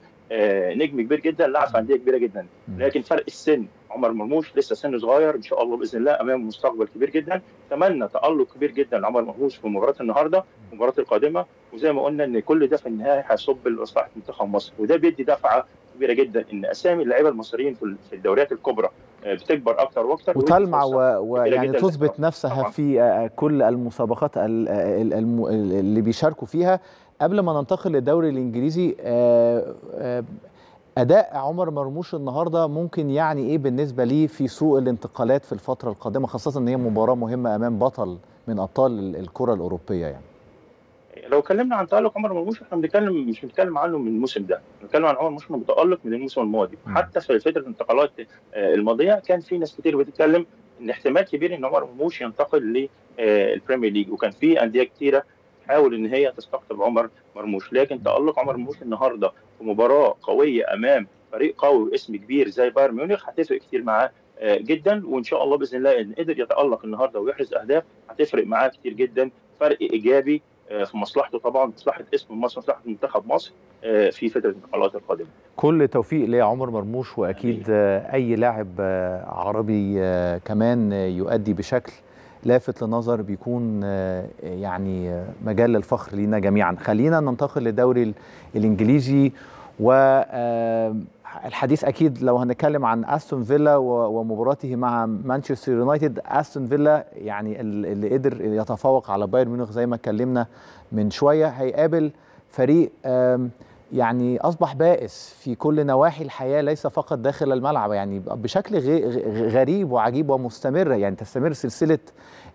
نجم كبير جدا لاعب في أندية كبيرة جدا. لكن فرق السن عمر مرموش لسه سنه صغير إن شاء الله بإذن الله امامه مستقبل كبير جدا. أتمنى تألق كبير جدا لعمر مرموش في مباراة النهارده المباراة القادمة. وزي ما قلنا إن كل ده في النهايه هيصب لمصلحه منتخب مصر. وده بيدي دفعة كبيرة جدا إن أسامي اللعيبة المصريين في الدوريات الكبرى بتكبر أكتر وأكتر. وتلمع ويعني تثبت نفسها طبعا. في كل المسابقات اللي بيشاركوا فيها. قبل ما ننتقل للدوري الإنجليزي أداء عمر مرموش النهارده ممكن يعني إيه بالنسبة ليه في سوق الانتقالات في الفترة القادمة خاصة إن هي مباراة مهمة أمام بطل من أبطال الكرة الأوروبية يعني؟ لو اتكلمنا عن تألق عمر مرموش إحنا بنتكلم مش بنتكلم عنه من الموسم ده بنتكلم عن عمر مرموش متألق من الموسم الماضي. حتى في فترة الانتقالات الماضية كان في ناس كتير بتتكلم إن احتمال كبير إن عمر مرموش ينتقل لل Premier League وكان في أندية كتيرة تحاول إن هي تستقطب عمر مرموش. لكن تألق عمر مرموش النهارده في مباراة قوية أمام فريق قوي واسم كبير زي بايرن ميونخ هتفرق كتير معاه جدا. وإن شاء الله بإذن الله إن قدر يتألق النهارده ويحرز أهداف هتفرق معاه كتير جدا. فرق إيجابي في مصلحته طبعا مصلحة اسم مصر مصلحة منتخب مصر في فترة الانتقالات القادمة. كل توفيق لعمر مرموش وأكيد أي لاعب عربي كمان يؤدي بشكل لافت للنظر بيكون يعني مجال للفخر لينا جميعا. خلينا ننتقل للدوري الإنجليزي و الحديث أكيد لو هنتكلم عن أستون فيلا ومباراته مع مانشستر يونايتد أستون فيلا يعني اللي قدر يتفوق على بايرن ميونخ زي ما اتكلمنا من شوية هيقابل فريق يعني أصبح بائس في كل نواحي الحياة ليس فقط داخل الملعب. يعني بشكل غريب وعجيب ومستمر. يعني تستمر سلسلة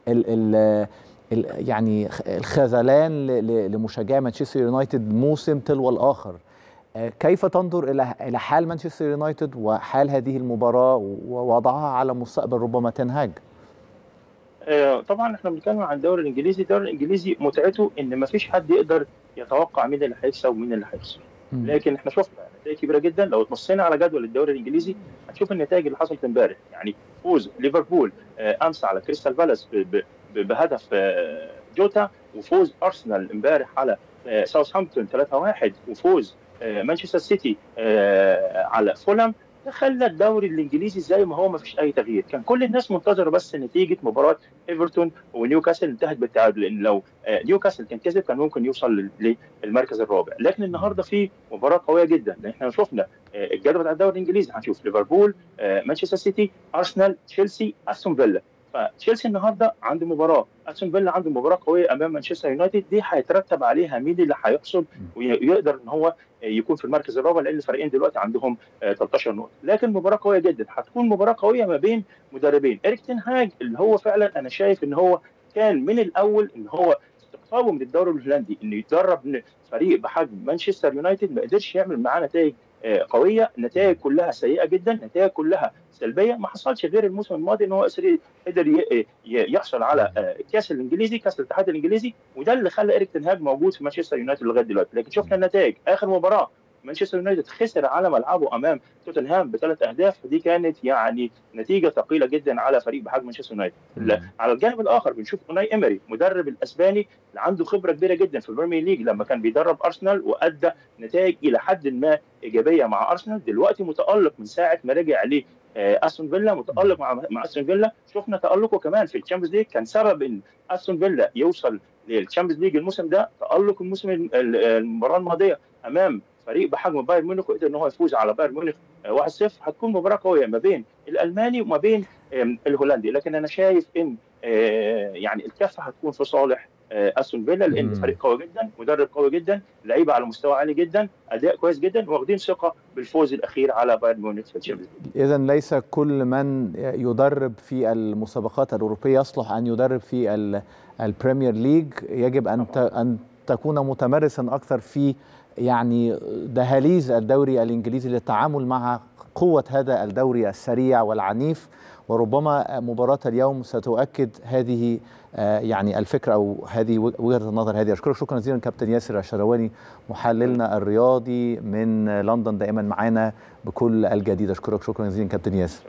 ال ال ال يعني الخذلان لمشجعي مانشستر يونايتد موسم تلو الآخر. كيف تنظر إلى إلى حال مانشستر يونايتد وحال هذه المباراة ووضعها على مستقبل ربما تنهاج؟ طبعا إحنا بنتكلم عن الدوري الإنجليزي. الدوري الإنجليزي متعته إن ما فيش حد يقدر يتوقع مين اللي هيكسب ومين اللي هيخسر. لكن إحنا شفنا نتائج كبيرة جدا. لو بصينا على جدول الدوري الإنجليزي هتشوف النتائج اللي حصلت امبارح. يعني فوز ليفربول أمس على كريستال بالاس بهدف جوتا وفوز أرسنال امبارح على ساوثهامبتون 3-1 وفوز مانشستر سيتي على فولهام. ده خلى الدوري الإنجليزي زي ما هو ما فيش أي تغيير. كان كل الناس منتظرة بس نتيجة مباراة إيفرتون ونيوكاسل انتهت بالتعادل. لأن لو نيوكاسل كان كسب كان ممكن يوصل للمركز الرابع. لكن النهارده في مباراة قوية جدا. لأن إحنا شفنا الجدول بتاع الدوري الإنجليزي. هنشوف ليفربول مانشستر سيتي أرسنال تشيلسي أستون فيلا. فتشيلسي النهارده عنده مباراة أستون فيلا عنده مباراة قوية أمام مانشستر يونايتد دي هيترتب عليها مين اللي هيحصل ويقدر إن هو يكون في المركز الرابع لأن الفريقين دلوقتي عندهم 13 نقطة. لكن مباراة قوية جدا هتكون مباراة قوية ما بين مدربين. إريك تين هاج اللي هو فعلا أنا شايف إن هو كان من الأول إن هو استقطابه من الدوري الهولندي إنه يتدرب فريق بحجم مانشستر يونايتد ما قدرش يعمل معاه نتائج قوية نتائج كلها سيئة جدا نتائج كلها سلبية. ما حصلش غير الموسم الماضي إن هو قدر يحصل على كاس الإنجليزي كاس الاتحاد الإنجليزي وده اللي خلى إيريك تنهاج موجود في مانشستر يونايتد لغاية دلوقتي. لكن شفنا النتائج. آخر مباراة مانشستر يونايتد خسر على ملعبه أمام توتنهام بثلاث أهداف. فدي كانت يعني نتيجة ثقيلة جدا على فريق بحجم مانشستر يونايتد. على الجانب الآخر بنشوف أوناي ايمري مدرب الأسباني اللي عنده خبرة كبيرة جدا في ال Premier League لما كان بيدرب أرسنال وأدى نتائج إلى حد ما إيجابية مع أرسنال. دلوقتي متألق من ساعة ما رجع ل أستون فيلا متألق مع مع أستون فيلا. شفنا تألقه كمان في ال Champions League. كان سبب إن أستون فيلا يوصل لل Champions League الموسم ده. تألق الموسم المباراه الماضية أمام فريق بحجم بايرن ميونخ وقدر إن هو يفوز على بايرن ميونخ 1-0 هتكون مباراة قوية ما بين الألماني وما بين الهولندي. لكن أنا شايف إن يعني الكفة هتكون في صالح أستون فيلا لأن فريق قوي جدا مدرب قوي جدا لعيبة على مستوى عالي جدا أداء كويس جدا واخدين ثقة بالفوز الأخير على بايرن ميونخ في ال Champions اذا ليس كل من يدرب في المسابقات الأوروبية يصلح أن يدرب في البريمير ليج. يجب أن أن تكون متمرسا أكثر في يعني دهاليز الدوري الإنجليزي للتعامل مع قوة هذا الدوري السريع والعنيف. وربما مباراة اليوم ستؤكد هذه يعني الفكرة أو هذه وجهة النظر هذه. أشكرك شكرا جزيلا كابتن ياسر الشرواني محللنا الرياضي من لندن دائما معنا بكل الجديد. أشكرك شكرا جزيلا كابتن ياسر.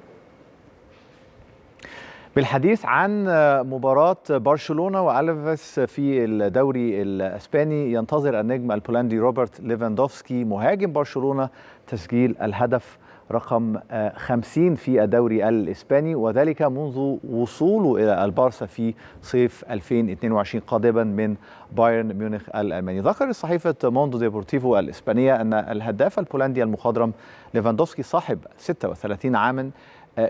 بالحديث عن مباراة برشلونة وألفيس في الدوري الأسباني ينتظر النجم البولندي روبرت ليفاندوفسكي مهاجم برشلونة تسجيل الهدف رقم 50 في الدوري الإسباني وذلك منذ وصوله إلى البارسا في صيف 2022 قادما من بايرن ميونخ الألماني. ذكر صحيفة موندو ديبورتيفو الإسبانية أن الهداف البولندي المخضرم ليفاندوفسكي صاحب 36 عاما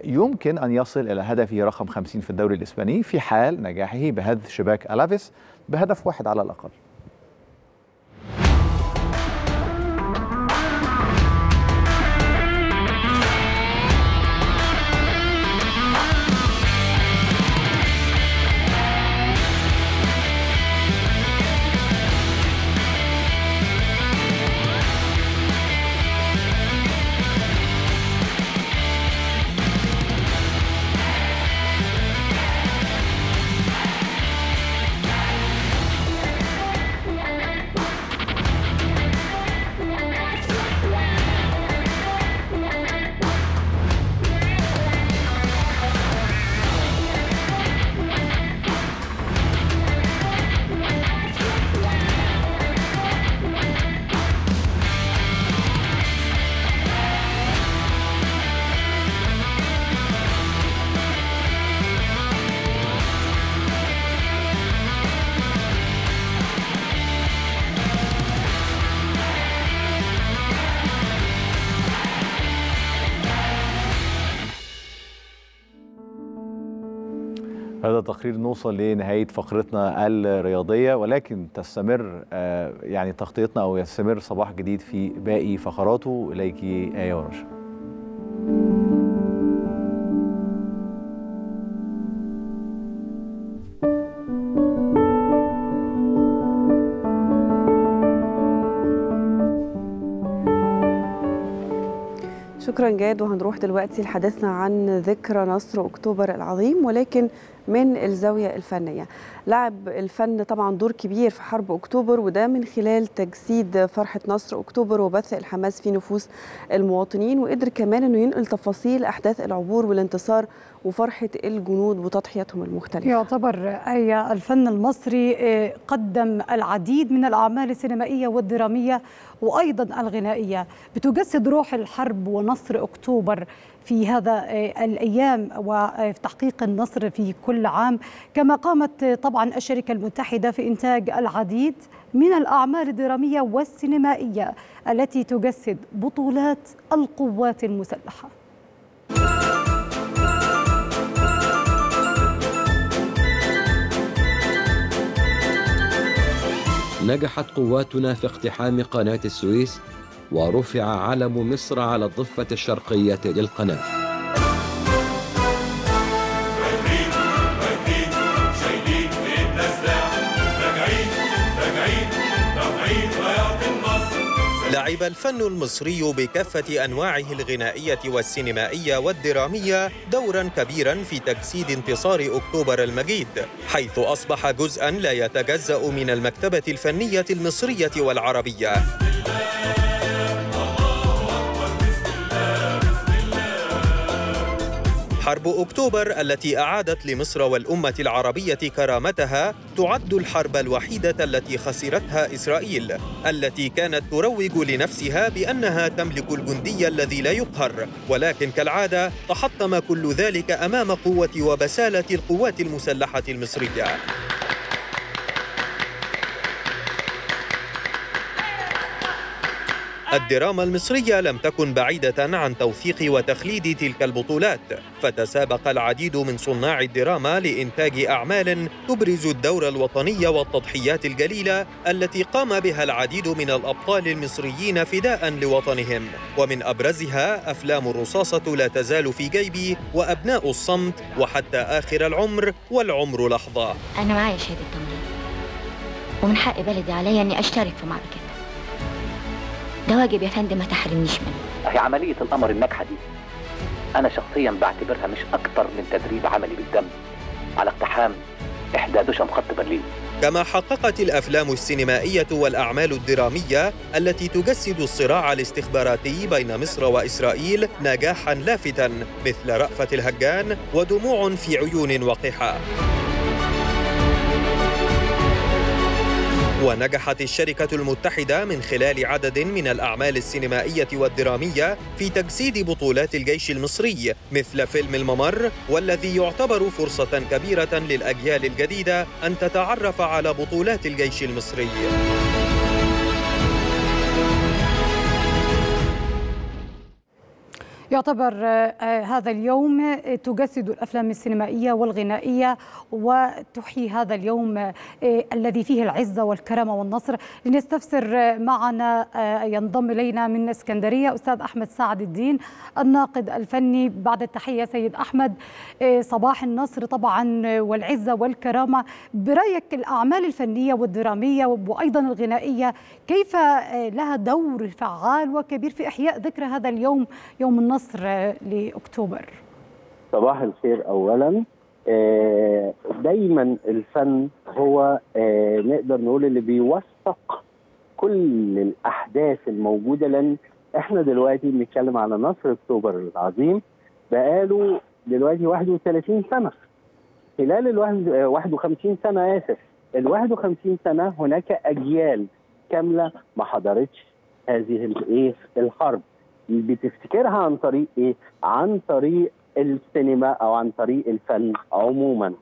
يمكن أن يصل إلى هدفه رقم 50 في الدوري الإسباني في حال نجاحه بهذ شباك ألافيس بهدف واحد على الأقل. هذا تقرير نوصل لنهاية فقرتنا الرياضية ولكن تستمر يعني تغطيتنا أو يستمر صباح جديد في باقي فقراته. إليك آية ورشا شكرا جاد. وهنروح دلوقتي لحديثنا عن ذكرى نصر أكتوبر العظيم ولكن من الزاوية الفنية. لعب الفن طبعا دور كبير في حرب أكتوبر وده من خلال تجسيد فرحة نصر أكتوبر وبث الحماس في نفوس المواطنين وقدر كمان إنه ينقل تفاصيل أحداث العبور والانتصار وفرحة الجنود وتضحياتهم المختلفة. يعتبر أي الفن المصري قدم العديد من الأعمال السينمائية والدرامية وأيضا الغنائية بتجسد روح الحرب ونصر أكتوبر في هذا الأيام وفي تحقيق النصر في كل عام. كما قامت طبعا الشركة المتحدة في إنتاج العديد من الاعمال الدرامية والسينمائية التي تجسد بطولات القوات المسلحة. نجحت قواتنا في اقتحام قناة السويس ورفع علم مصر على الضفة الشرقية للقناة. لعب الفن المصري بكافة أنواعه الغنائية والسينمائية والدرامية دورا كبيرا في تجسيد انتصار أكتوبر المجيد حيث أصبح جزءا لا يتجزأ من المكتبة الفنية المصرية والعربية. حرب أكتوبر التي أعادت لمصر والأمة العربية كرامتها تعد الحرب الوحيدة التي خسرتها إسرائيل التي كانت تروج لنفسها بأنها تملك الجندي الذي لا يقهر. ولكن كالعادة تحطم كل ذلك أمام قوة وبسالة القوات المسلحة المصرية. الدراما المصرية لم تكن بعيدة عن توثيق وتخليد تلك البطولات فتسابق العديد من صناع الدراما لإنتاج أعمال تبرز الدور الوطني والتضحيات الجليلة التي قام بها العديد من الأبطال المصريين فداء لوطنهم. ومن أبرزها أفلام الرصاصة لا تزال في جيبي وأبناء الصمت وحتى آخر العمر والعمر لحظة. أنا معايا شهادة تمريض ومن حق بلدي عليا إني أشترك في معركة. ده واجب يا فندم ما تحرمنيش منه. هي عملية القمر الناجحة دي أنا شخصيا بعتبرها مش أكتر من تدريب عملي بالدم. على اقتحام إحدى دشم خط برلين. كما حققت الأفلام السينمائية والأعمال الدرامية التي تجسد الصراع الاستخباراتي بين مصر وإسرائيل نجاحا لافتا مثل رأفة الهجان ودموع في عيون وقحة. ونجحت الشركة المتحدة من خلال عدد من الأعمال السينمائية والدرامية في تجسيد بطولات الجيش المصري مثل فيلم الممر والذي يعتبر فرصة كبيرة للأجيال الجديدة أن تتعرف على بطولات الجيش المصري. يعتبر هذا اليوم تجسد الأفلام السينمائية والغنائية وتحيي هذا اليوم الذي فيه العزة والكرامة والنصر. لنستفسر معنا ينضم إلينا من اسكندرية أستاذ أحمد سعد الدين الناقد الفني. بعد التحية سيد أحمد صباح النصر طبعا والعزة والكرامة. برأيك الأعمال الفنية والدرامية وأيضا الغنائية كيف لها دور فعال وكبير في إحياء ذكرى هذا اليوم يوم النصر؟ مصر لأكتوبر؟ صباح الخير اولا دايما الفن هو نقدر نقول اللي بيوثق كل الأحداث الموجودة لأن إحنا دلوقتي بنتكلم على نصر أكتوبر العظيم بقاله دلوقتي 31 سنة. خلال ال 51 سنة آسف. ال 51 سنة هناك أجيال كاملة ما حضرتش هذه الايه الحرب. بتفتكرها عن طريق إيه؟ عن طريق السينما أو عن طريق الفن عموما.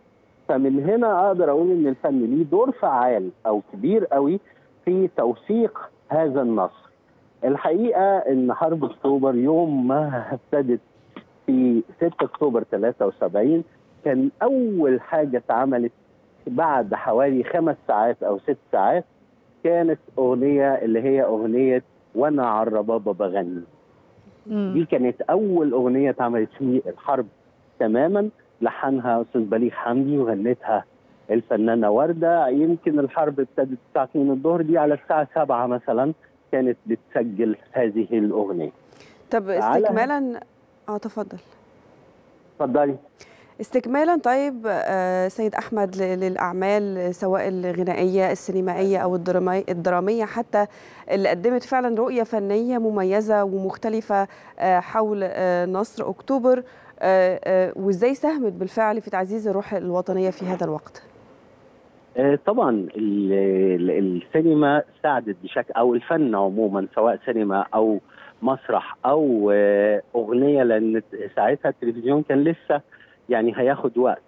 فمن هنا أقدر أقول إن الفن ليه دور فعال أو كبير قوي في توثيق هذا النصر. الحقيقة إن حرب أكتوبر يوم ما ابتدت في 6 أكتوبر 73 كان أول حاجة اتعملت بعد حوالي خمس ساعات أو ست ساعات كانت أغنية اللي هي أغنية وأنا على الربابة بغني دي كانت أول أغنية اتعملت في الحرب تماما. لحنها أستاذ بليغ حمدي وغنتها الفنانة وردة. يمكن الحرب ابتدت الساعة 2 الظهر. دي على الساعة 7 مثلا كانت بتسجل هذه الأغنية. طب استكمالا آه تفضل. اتفضلي استكمالا طيب آه، سيد أحمد للأعمال سواء الغنائية السينمائية أو الدرامي- الدرامية حتى اللي قدمت فعلا رؤية فنية مميزة ومختلفة آه، حول آه، نصر أكتوبر وإزاي ساهمت بالفعل في تعزيز الروح الوطنية في هذا الوقت؟ طبعا ال- ال- السينما ساعدت بشكل أو الفن عموما سواء سينما أو مسرح أو أغنية لأن ساعتها التلفزيون كان لسه يعني هياخد وقت.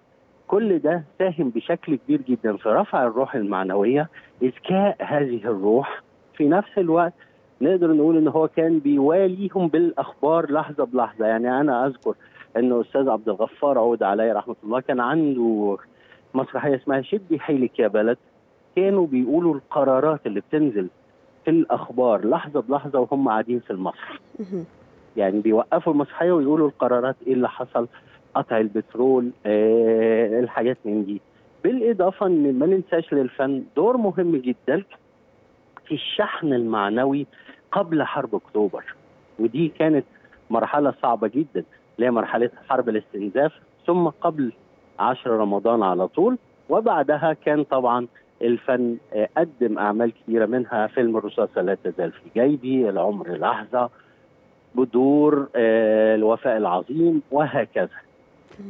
كل ده ساهم بشكل كبير جدا في رفع الروح المعنوية إذكاء هذه الروح. في نفس الوقت نقدر نقول إن هو كان بيواليهم بالأخبار لحظة بلحظة. يعني أنا أذكر إن أستاذ عبد الغفار عود عليه رحمة الله كان عنده مسرحية اسمها شدي حيلك يا بلد. كانوا بيقولوا القرارات اللي بتنزل في الأخبار لحظة بلحظة وهم قاعدين في المسرح. يعني بيوقفوا المسرحية ويقولوا القرارات إيه اللي حصل. قطع البترول آه الحاجات من دي. بالإضافة إن ما ننساش للفن دور مهم جدا في الشحن المعنوي قبل حرب أكتوبر. ودي كانت مرحلة صعبة جدا اللي هي مرحلة حرب الاستنزاف ثم قبل 10 رمضان على طول. وبعدها كان طبعا الفن آه، قدم أعمال كثيره منها فيلم الرصاصه لا تزال في جيبي العمر لحظه بدور آه، الوفاء العظيم وهكذا.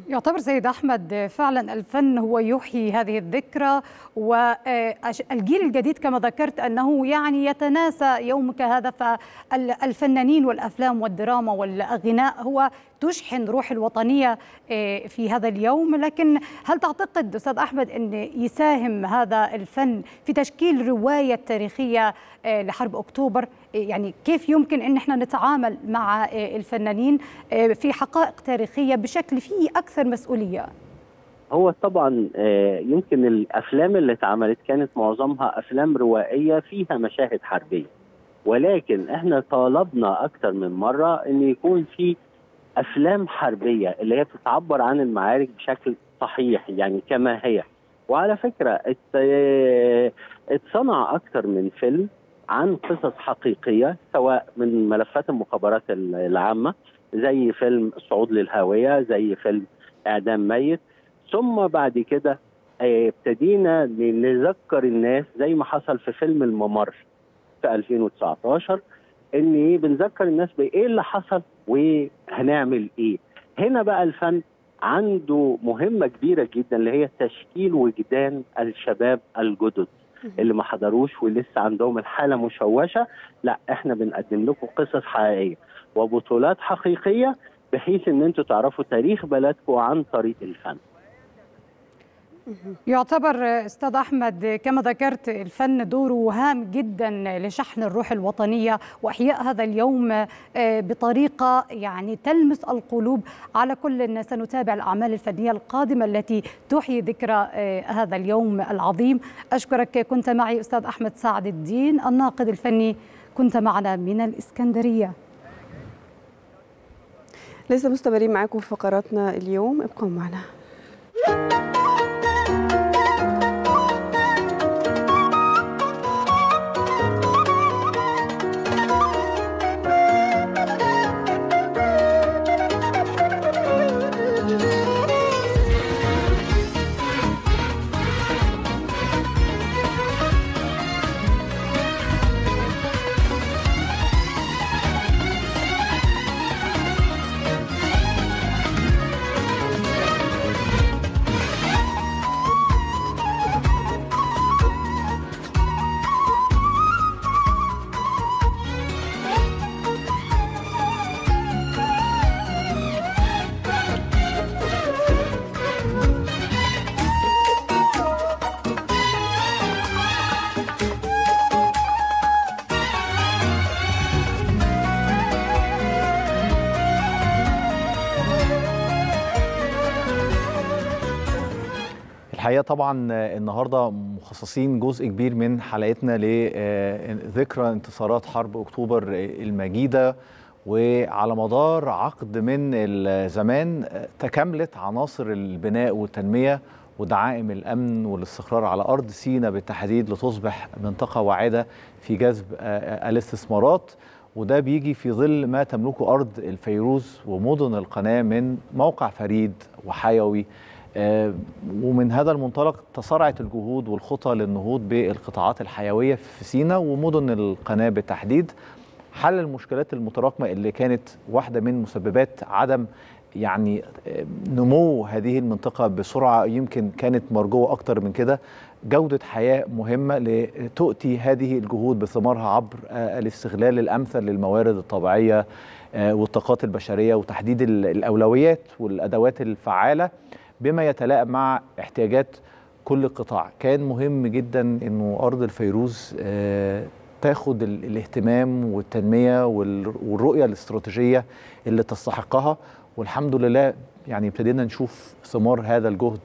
يعتبر سيد أحمد فعلا الفن هو يحيي هذه الذكرى والجيل الجديد كما ذكرت أنه يعني يتناسى يوم كهذا فالفنانين والأفلام والدراما والغناء هو تشحن روح الوطنية آه، في هذا اليوم. لكن هل تعتقد أستاذ أحمد أن يساهم هذا الفن في تشكيل رواية تاريخية آه، لحرب أكتوبر؟ آه، يعني كيف يمكن أن إحنا نتعامل مع آه، الفنانين آه، في حقائق تاريخية بشكل فيه أكثر مسؤولية؟ هو طبعا آه، يمكن الأفلام اللي اتعملت كانت معظمها أفلام روائية فيها مشاهد حربية. ولكن إحنا طالبنا أكتر من مرة إن يكون في أفلام حربية اللي هي بتعبر عن المعارك بشكل صحيح يعني كما هي. وعلى فكرة ات- اتصنع أكتر من فيلم عن قصص حقيقية سواء من ملفات المخابرات ال- العامة زي فيلم صعود للهاويه زي فيلم إعدام ميت. ثم بعد كده آه، ابتدينا نذكر الناس زي ما حصل في فيلم الممر في 2019 إن إيه بنذكر الناس بإيه اللي حصل وهنعمل إيه. هنا بقى الفن عنده مهمة كبيرة جدا اللي هي تشكيل وجدان الشباب الجدد. اللي ما حضروش ولسه عندهم الحالة مشوشة لا إحنا بنقدم لكم قصص حقيقية وبطولات حقيقية بحيث إن أنتوا تعرفوا تاريخ بلدكم عن طريق الفن. يعتبر أستاذ أحمد كما ذكرت الفن دوره هام جدا لشحن الروح الوطنية وإحياء هذا اليوم آه، بطريقة يعني تلمس القلوب. على كل سنتابع الأعمال الفنية القادمة التي تحيي ذكرى آه، هذا اليوم العظيم. أشكرك كنت معي أستاذ أحمد سعد الدين الناقد الفني. كنت معنا من الإسكندرية. لسه مستمرين معاكم في فقراتنا اليوم ابقوا معنا. طبعا النهارده مخصصين جزء كبير من حلقتنا لذكرى انتصارات حرب أكتوبر المجيدة. وعلى مدار عقد من الزمان تكاملت عناصر البناء والتنمية ودعائم الأمن والاستقرار على أرض سيناء بالتحديد لتصبح منطقة واعدة في جذب الاستثمارات. وده بيجي في ظل ما تملكه أرض الفيروز ومدن القناة من موقع فريد وحيوي. ومن هذا المنطلق تسارعت الجهود والخطى للنهوض بالقطاعات الحيوية في سيناء ومدن القناة بالتحديد. حل المشكلات المتراكمة اللي كانت واحدة من مسببات عدم يعني نمو هذه المنطقة بسرعة يمكن كانت مرجوة أكتر من كده. جودة حياة مهمة لتؤتي هذه الجهود بثمارها عبر الاستغلال الأمثل للموارد الطبيعية والطاقات البشرية وتحديد الأولويات والأدوات الفعالة. بما يتلائم مع احتياجات كل قطاع. كان مهم جدا إنه أرض الفيروز تاخد الاهتمام والتنمية والرؤية الاستراتيجية اللي تستحقها. والحمد لله يعني ابتدينا نشوف ثمار هذا الجهد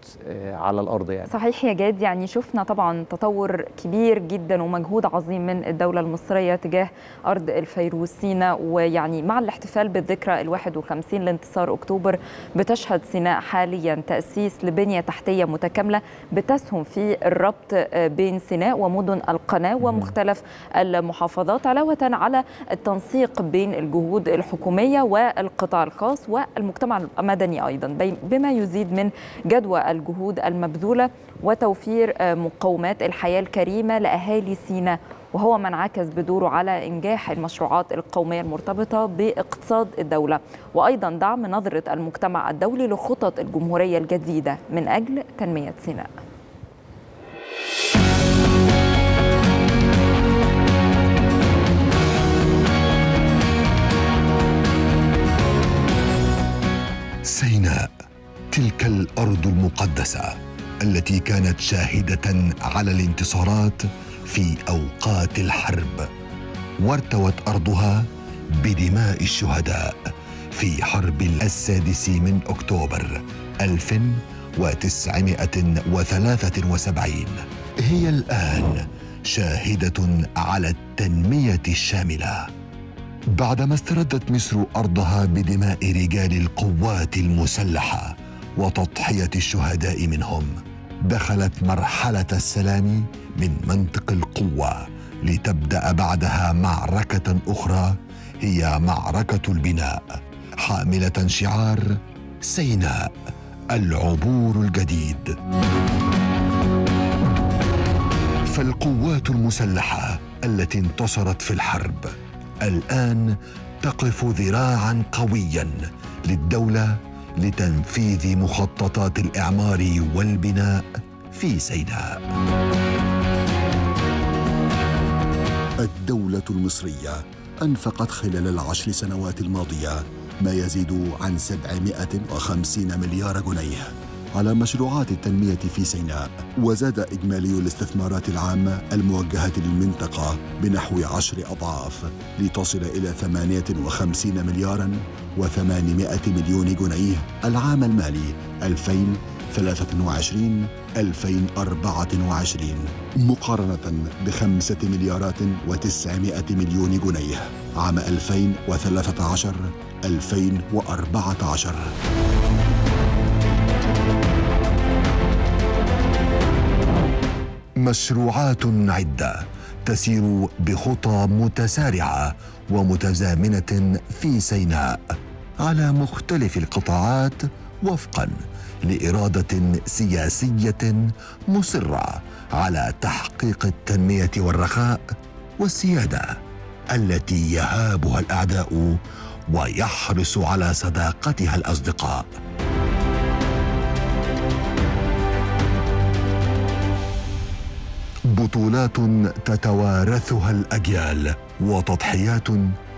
على الأرض يعني. صحيح يا جاد يعني شفنا طبعا تطور كبير جدا ومجهود عظيم من الدولة المصرية تجاه أرض الفيروز سيناء ويعني مع الاحتفال بالذكرى ال 51 لانتصار أكتوبر بتشهد سيناء حاليا تأسيس لبنية تحتية متكاملة بتسهم في الربط بين سيناء ومدن القناة ومختلف المحافظات علاوة على التنسيق بين الجهود الحكومية والقطاع الخاص والمجتمع المدني أيضا. بما يزيد من جدوى الجهود المبذولة وتوفير مقومات الحياة الكريمة لأهالي سيناء وهو ما انعكس بدوره على إنجاح المشروعات القومية المرتبطة باقتصاد الدولة. وأيضا دعم نظرة المجتمع الدولي لخطط الجمهورية الجديدة من أجل تنمية سيناء. سيناء تلك الأرض المقدسة التي كانت شاهدة على الانتصارات في أوقات الحرب وارتوت أرضها بدماء الشهداء في حرب السادس من أكتوبر 1973 هي الآن شاهدة على التنمية الشاملة. بعدما استردت مصر أرضها بدماء رجال القوات المسلحة وتضحية الشهداء منهم دخلت مرحلة السلام من منطق القوة لتبدأ بعدها معركة أخرى هي معركة البناء حاملة شعار سيناء العبور الجديد. فالقوات المسلحة التي انتصرت في الحرب الآن تقف ذراعا قويا للدولة لتنفيذ مخططات الإعمار والبناء في سيناء. الدولة المصرية أنفقت خلال العشر سنوات الماضية ما يزيد عن 750 مليار جنيه. على مشروعات التنمية في سيناء وزاد إجمالي الاستثمارات العامة الموجهة للمنطقة بنحو عشر أضعاف لتصل إلى 58 مليارا و800 مليون جنيه. العام المالي 2023 2024 مقارنة بخمسة مليارات وتسعمائة مليون جنيه. عام 2013 2014 مشروعات عدة تسير بخطى متسارعة ومتزامنة في سيناء على مختلف القطاعات وفقا لإرادة سياسية مصرة على تحقيق التنمية والرخاء والسيادة التي يهابها الأعداء ويحرص على صداقتها الأصدقاء. بطولات تتوارثها الأجيال وتضحيات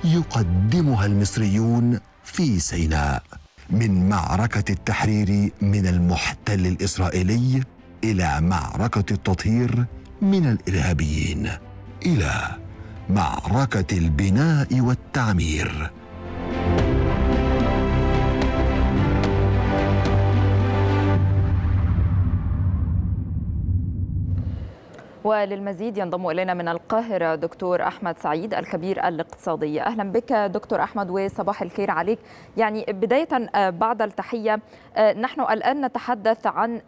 يقدمها المصريون في سيناء. من معركة التحرير من المحتل الإسرائيلي إلى معركة التطهير من الإرهابيين. إلى معركة البناء والتعمير. وللمزيد ينضم إلينا من القاهرة دكتور أحمد سعيد الخبير الاقتصادي. أهلا بك دكتور أحمد وصباح الخير عليك. يعني بداية بعد التحية نحن الآن نتحدث عن